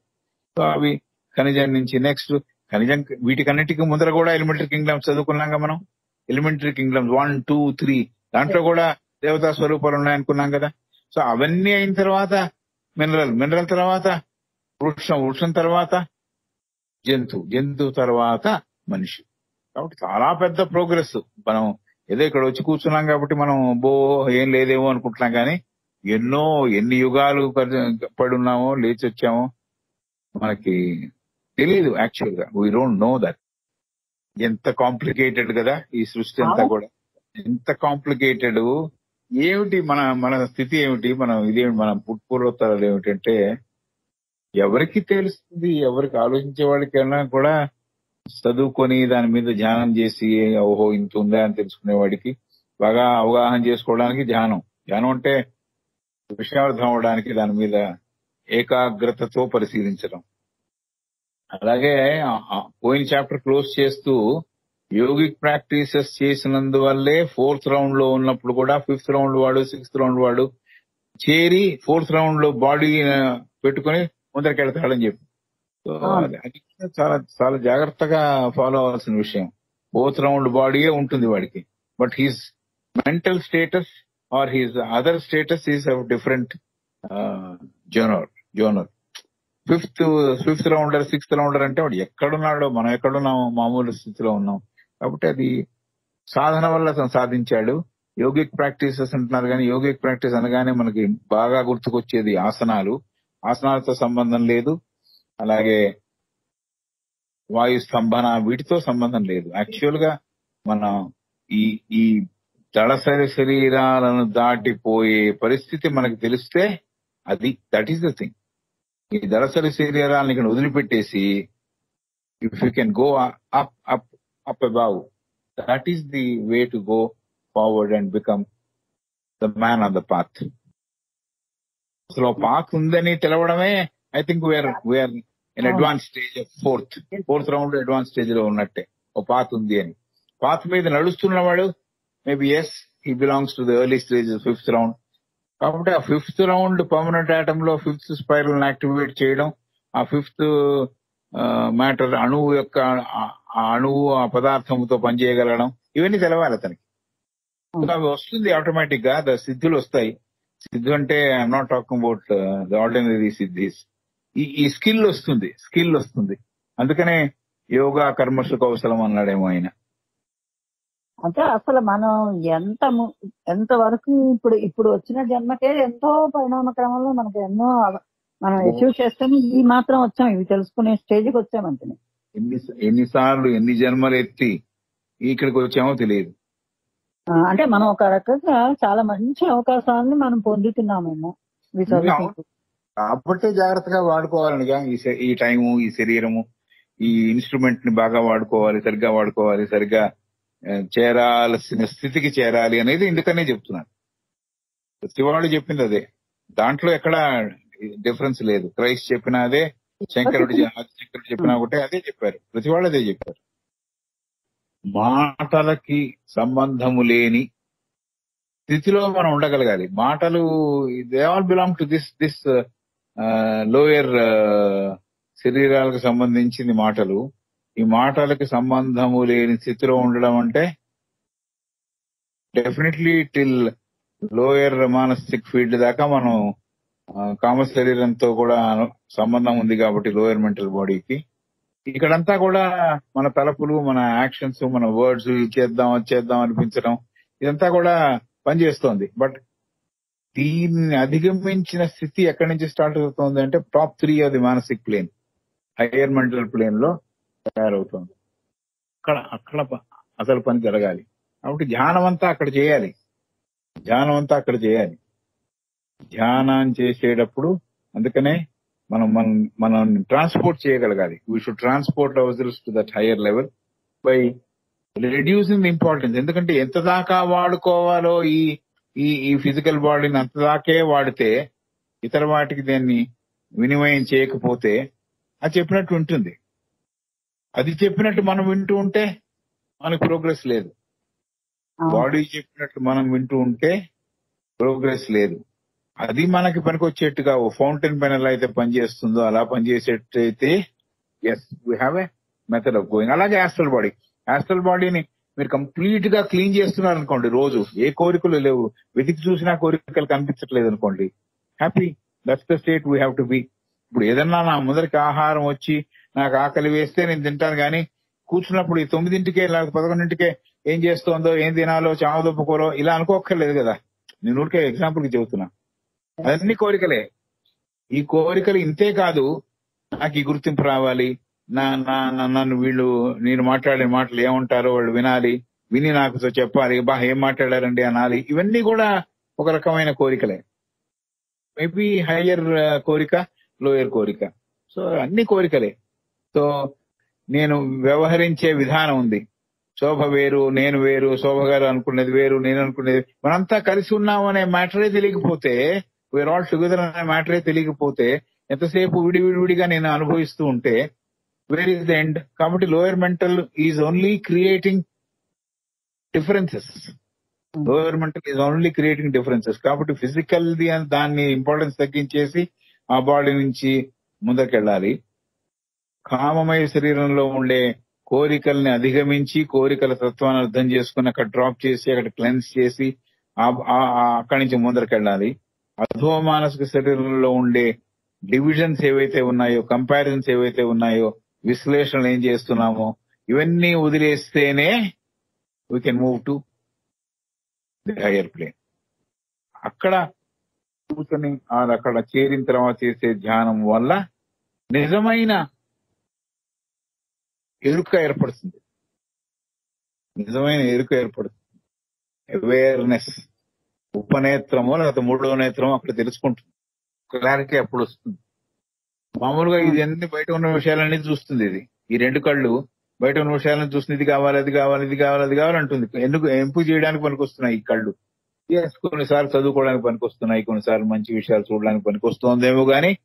సో అవి ఖనిజం నుంచి నెక్స్ట్ ఖనిజం వీటికన్నిటికి ముందర కూడా ఎలిమెంటరీ కింగ్డమ్స్ చదువుకున్నాం మనం. Elementary kingdoms one two three దాంట్లో కూడా దేవతా స్వరూపాలు ఉన్నాయనుకున్నాం కదా. సో అవన్నీ అయిన తర్వాత మినరల్ మినరల్ తర్వాత వృక్షం వృక్షం తర్వాత జంతువు జంతువు తర్వాత మనిషి. కాబట్టి చాలా పెద్ద ప్రోగ్రెస్. మనం ఏదో ఇక్కడ వచ్చి కూర్చున్నాం కాబట్టి మనం బో ఏం లేదేమో అనుకుంటున్నాం కానీ ఎన్నో ఎన్ని యుగాలు పడి- పడి ఉన్నామో లేచి వచ్చామో మనకి తెలియదు యాక్చువల్గా. వీ డోంట్ నో దట్ ఎంత కాంప్లికేటెడ్ కదా ఈ సృష్టి అంతా కూడా. ఎంత కాంప్లికేటెడ్ ఏమిటి మన మన స్థితి ఏమిటి? మనం ఇదేమిటి మన పుట్పూర్వోత్తరాలు ఏమిటంటే ఎవరికి తెలుస్తుంది ఎవరికి ఆలోచించే వాళ్ళకైనా కూడా చదువుకొని దాని మీద ధ్యానం చేసి ఓహో ఇంత ఉందా అని తెలుసుకునే వాడికి బాగా అవగాహన చేసుకోవడానికి ధ్యానం. ధ్యానం అంటే విషయార్థం అవడానికి దాని మీద ఏకాగ్రతతో పరిశీలించడం. అలాగే పోయిన చాప్టర్ క్లోజ్ చేస్తూ యోగిక్ ప్రాక్టీసెస్ చేసినందువల్లే ఫోర్త్ రౌండ్లో ఉన్నప్పుడు కూడా ఫిఫ్త్ రౌండ్ వాడు సిక్స్త్ రౌండ్ వాడు చేరి ఫోర్త్ రౌండ్లో బాడీ పెట్టుకుని ముందరికెళ్తాడని చెప్పి. అది చాలా చాలా జాగ్రత్తగా ఫాలో అవ్వాల్సిన విషయం. ఫోర్త్ రౌండ్ బాడీయే ఉంటుంది వాడికి. But his mental status or his other status is of different genre genre. Fifth fifth rounder sixth rounder అంటే వాడు ఎక్కడున్నాడో మనం ఎక్కడున్నాం మామూలు స్థితిలో ఉన్నాం. కాబట్టి అది సాధన వల్ల అతను సాధించాడు. యోగిక్ ప్రాక్టీసెస్ అంటున్నారు కానీ యోగిక్ ప్రాక్టీస్ అనగానే మనకి బాగా గుర్తుకొచ్చేది ఆసనాలు. ఆసనాలతో సంబంధం లేదు. అలాగే వాయు స్తంభన వీటితో సంబంధం లేదు. యాక్చువల్గా మనం ఈ ఈ దళసరి శరీరాలను దాటిపోయే పరిస్థితి మనకు తెలిస్తే అది దట్ ఈస్ ద థింగ్ ఈ దళసరి శరీరాలను ఇక్కడ వదిలిపెట్టేసి if you can go up up up above that is the way to go forward and become the man on the path అసలు పాత్ ఉందని తెలవడమే I think we are we are in advance stage fourth fourth round advance స్టేజ్లో ఉన్నట్టే. ఓ path ఉంది అని. Path మీద నడుస్తున్నవాడు maybe yes he belongs to the early stage fifth round కాబట్టి ఆ ఫిఫ్త్ రౌండ్ పర్మనెంట్ ఆటమ్లో ఫిఫ్త్ స్పైరల్ యాక్టివేట్ చేయడం ఆ ఫిఫ్త్ మ్యాటర్ అణువు యొక్క అణువు ఆ పదార్థంతో పనిచేయగలగడం ఇవన్నీ తెలవాలి అతనికి. అవి వస్తుంది ఆటోమేటిక్గా ద సిద్ధులు వస్తాయి. సిద్ధు అంటే I'm not talking about the ordinary siddhis ఈ ఈ స్కిల్ వస్తుంది స్కిల్ వస్తుంది. అందుకనే యోగా కర్మసు కౌశలం అన్నాడేమో ఆయన. అంటే అసలు మనం ఎంత ఎంత వరకు ఇప్పుడు ఇప్పుడు వచ్చిన జన్మకే ఎంతో పరిణామ క్రమంలో మనకి ఎన్నో మనం అచీవ్ చేస్తేనే ఈ మాత్రం వచ్చాం. ఇవి తెలుసుకునే స్టేజ్కి వచ్చామంటే ఎన్ని ఎన్నిసార్లు ఎన్ని జన్మలు ఎత్తి ఇక్కడికి వచ్చామో తెలియదు. అంటే మనం ఒక రకంగా చాలా మంచి అవకాశాలను మనం పొందుతున్నామేమో కాబట్టి జాగ్రత్తగా వాడుకోవాలనిగా ఈ టైము ఈ శరీరము. ఈ ఇన్స్ట్రుమెంట్ని బాగా వాడుకోవాలి సరిగ్గా వాడుకోవాలి సరిగ్గా చేరాల్సిన స్థితికి చేరాలి అనేది ఇందుకనే చెప్తున్నాను. శివాడు చెప్పింది అదే. దాంట్లో ఎక్కడ డిఫరెన్స్ లేదు. క్రైస్ట్ చెప్పిన అదే శంకరుడు ఆదిశంకరుడు చెప్పినా ఒకటే అదే చెప్పారు. ప్రతి వాళ్ళు అదే చెప్పారు. మాటలకి సంబంధము లేని స్థితిలో మనం ఉండగలగాలి. మాటలు they all belong to this this lower శరీరాలకు సంబంధించింది మాటలు. ఈ మాటలకి సంబంధము లేని స్థితిలో ఉండడం అంటే definitely till lower manasic field దాకా మనం కామ శరీరంతో కూడా సంబంధం ఉంది కాబట్టి లోయర్ మెంటల్ బాడీకి ఇక్కడంతా కూడా మన తలపులు మన యాక్షన్స్ మన వర్డ్స్ చేద్దాం చేద్దాం అనిపించడం ఇదంతా కూడా పనిచేస్తోంది. బట్ దీన్ని అధిగమించిన స్థితి ఎక్కడి నుంచి స్టార్ట్ అవుతుంది అంటే top three of the manasic plane higher mental ప్లేన్లో తయారవుతుంది. అక్కడ అక్కడ అసలు పని జరగాలి. కాబట్టి ధ్యానం అంతా అక్కడ చేయాలి. ధ్యానం అంతా అక్కడ చేయాలి. ధ్యానం చేసేటప్పుడు అందుకనే మనం మనం మనం ట్రాన్స్పోర్ట్ చేయగలగాలి. We should transport our to that higher level by reducing the importance ఎందుకంటే ఎంత దాకా వాడుకోవాలో ఈ ఈ ఈ ఫిజికల్ బాడీని అంత దాకే వాడితే ఇతర వాటికి దాన్ని వినిమయం చేయకపోతే అది చెప్పినట్టు ఉంటుంది. అది చెప్పినట్టు మనం వింటూ ఉంటే మనకు ప్రోగ్రెస్ లేదు. బాడీ చెప్పినట్టు మనం వింటూ ఉంటే ప్రోగ్రెస్ లేదు. అది మనకి పనికొచ్చేట్టుగా ఓ ఫౌంటైన్ పైన ఎలా అయితే పనిచేస్తుందో అలా పనిచేసేటైతే yes we have a method of going అలాగే యాస్ట్రల్ బాడీ యాస్ట్రల్ బాడీని మీరు కంప్లీట్గా క్లీన్ చేస్తున్నారు అనుకోండి రోజు. ఏ కోరికలు లేవు. వెతికి చూసినా కోరికలు కనిపించట్లేదు అనుకోండి happy that's the state we have to be ఇప్పుడు ఏదన్నా నా ముందరికి ఆహారం వచ్చి నాకు ఆకలి వేస్తే నేను తింటాను కానీ కూర్చున్నప్పుడు ఈ తొమ్మిదింటికే లేకపోతే పదకొండింటికే ఏం చేస్తోందో ఏం తినాలో చామదుప్పుకోరో ఇలా అనుకోక్కర్లేదు కదా. నేను ఊరికే ఎగ్జాంపుల్కి చెబుతున్నా. అన్ని కోరికలే. ఈ కోరికలు ఇంతే కాదు నాకు ఈ గుర్తింపు రావాలి. నా నా నన్ను వీళ్ళు నేను మాట్లాడే మాటలు ఏమంటారో వాళ్ళు వినాలి. విని నాకు చెప్పాలి. బా ఏం మాట్లాడారండి అనాలి. ఇవన్నీ కూడా ఒక రకమైన కోరికలే. మేబీ హయ్యర్ కోరిక లోయర్ కోరిక. సో అన్ని కోరికలే. సో నేను వ్యవహరించే విధానం ఉంది. శోభ వేరు నేను వేరు శోభ గారు అనుకునేది వేరు నేను అనుకునేది మనంతా కలిసి ఉన్నాం అనే మ్యాటరే తెలియకపోతే వేర్ ఆల్ టుగెదర్ అనే మ్యాటరే తెలియకపోతే ఎంతసేపు విడి విడివిడిగా నేను అనుభవిస్తూ ఉంటే వేర్ ఇస్ ద ఎండ్ కాబట్టి lower mental is only creating differences lower mental is only creating differences కాబట్టి ఫిజికల్ దాన్ని ఇంపార్టెన్స్ తగ్గించేసి ఆ బాడీ నుంచి ముందకెళ్ళాలి కామమయ శరీరంలో ఉండే కోరికల్ని అధిగమించి కోరికల తత్వాన్ని అర్థం చేసుకుని అక్కడ డ్రాప్ చేసి అక్కడ క్లెన్స్ చేసి అక్కడి నుంచి ముందరకెళ్ళాలి. అధో మానసిక శరీరంలో ఉండే డివిజన్స్ ఏవైతే ఉన్నాయో కంపారిజన్స్ ఏవైతే ఉన్నాయో విశ్లేషణలు ఏం చేస్తున్నామో ఇవన్నీ వదిలేస్తేనే we can move to the higher plane అక్కడ కూర్చొని అక్కడ చేరిన తర్వాత చేసే ధ్యానం వల్ల నిజమైన ఎరుక ఏర్పడుతుంది. నిజమైన ఎరుక ఏర్పడుతుంది. అవేర్నెస్ ఉపనేత్రమో లేకపోతే మూడో నేత్రమో అక్కడ తెలుసుకుంటుంది. క్లారిటీ అప్పుడు వస్తుంది. మామూలుగా ఇది అన్ని బయట ఉన్న విషయాలన్నీ చూస్తుంది ఇది. ఈ రెండు కళ్ళు బయట ఉన్న విషయాలను చూస్తుంది. ఇది కావాలి అది కావాలి ఇది కావాలి అది కావాలి అంటుంది. ఎందుకు ఎంపు చేయడానికి పనికొస్తున్నాయి ఈ కళ్ళు? కొన్నిసార్లు చదువుకోవడానికి పనికొస్తున్నాయి కొన్నిసార్లు మంచి విషయాలు చూడడానికి పనికొస్తుందేమో కానీ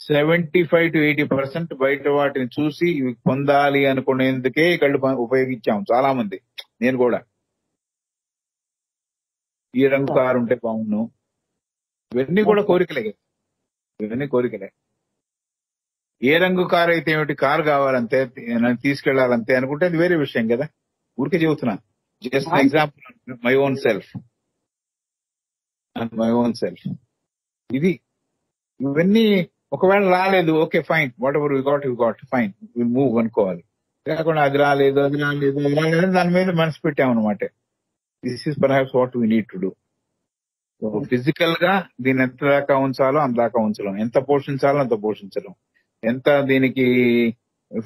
seventy five to eighty percent బయట వాటిని చూసి ఇవి పొందాలి అనుకునేందుకే ఈ కళ్ళు ఉపయోగించాము ఉపయోగించాం చాలా మంది నేను కూడా. ఈ రంగు కారు ఉంటే బాగుండు. ఇవన్నీ కూడా కోరికలే. ఇవన్నీ కోరికలే. ఏ రంగు కారు అయితే ఏమిటి కారు కావాలంతే నన్ను తీసుకెళ్ళాలంతే అనుకుంటే అది వేరే విషయం కదా. ఊరికే చెబుతున్నా. Just example my own self my own self ఇది. ఇవన్నీ ఒకవేళ రాలేదు okay fine whatever we got you got fine will move అనుకోవాలి రాలేదు అది రాలేదు అది రాలేదు దాని మీద మనసు పెట్టామన్నమాట. This is perhaps what we need to do ఫిజికల్గా దీన్ని ఎంత దాకా ఉంచాలో అంత దాకా ఉంచడం ఎంత పోషించాలో అంత పోషించడం ఎంత దీనికి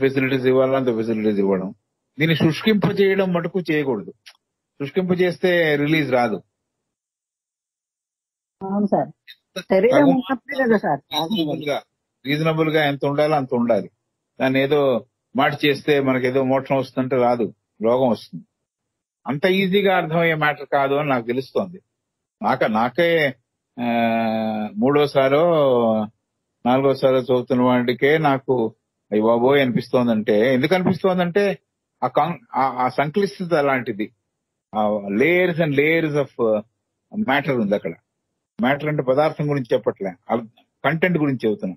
ఫెసిలిటీస్ ఇవ్వాలో అంత ఫెసిలిటీస్ ఇవ్వడం. దీన్ని శుష్కింప చేయడం మటుకు చేయకూడదు. శుష్కింప చేస్తే రిలీజ్ రాదు రీజనబుల్గా ఎంత ఉండాలో అంత ఉండాలి. దాన్ని ఏదో మాట చేస్తే మనకి ఏదో మోక్షం వస్తుందంటే రాదు. రోగం వస్తుంది. అంత ఈజీగా అర్థమయ్యే మ్యాటర్ కాదు అని నాకు తెలుస్తోంది. నాక నాకే ఆ, మూడోసారో నాలుగోసారో చదువుతున్న వాడికే నాకు అయ్యి బాబోయ్ అనిపిస్తోందంటే ఎందుకు అనిపిస్తోందంటే ఆ కం- ఆ- సంక్లిష్టత అలాంటిది. Layers and layers of matter ఉంది అక్కడ. మ్యాటర్ అంటే పదార్థం గురించి చెప్పట్లే. కంటెంట్ గురించి చెబుతున్నా.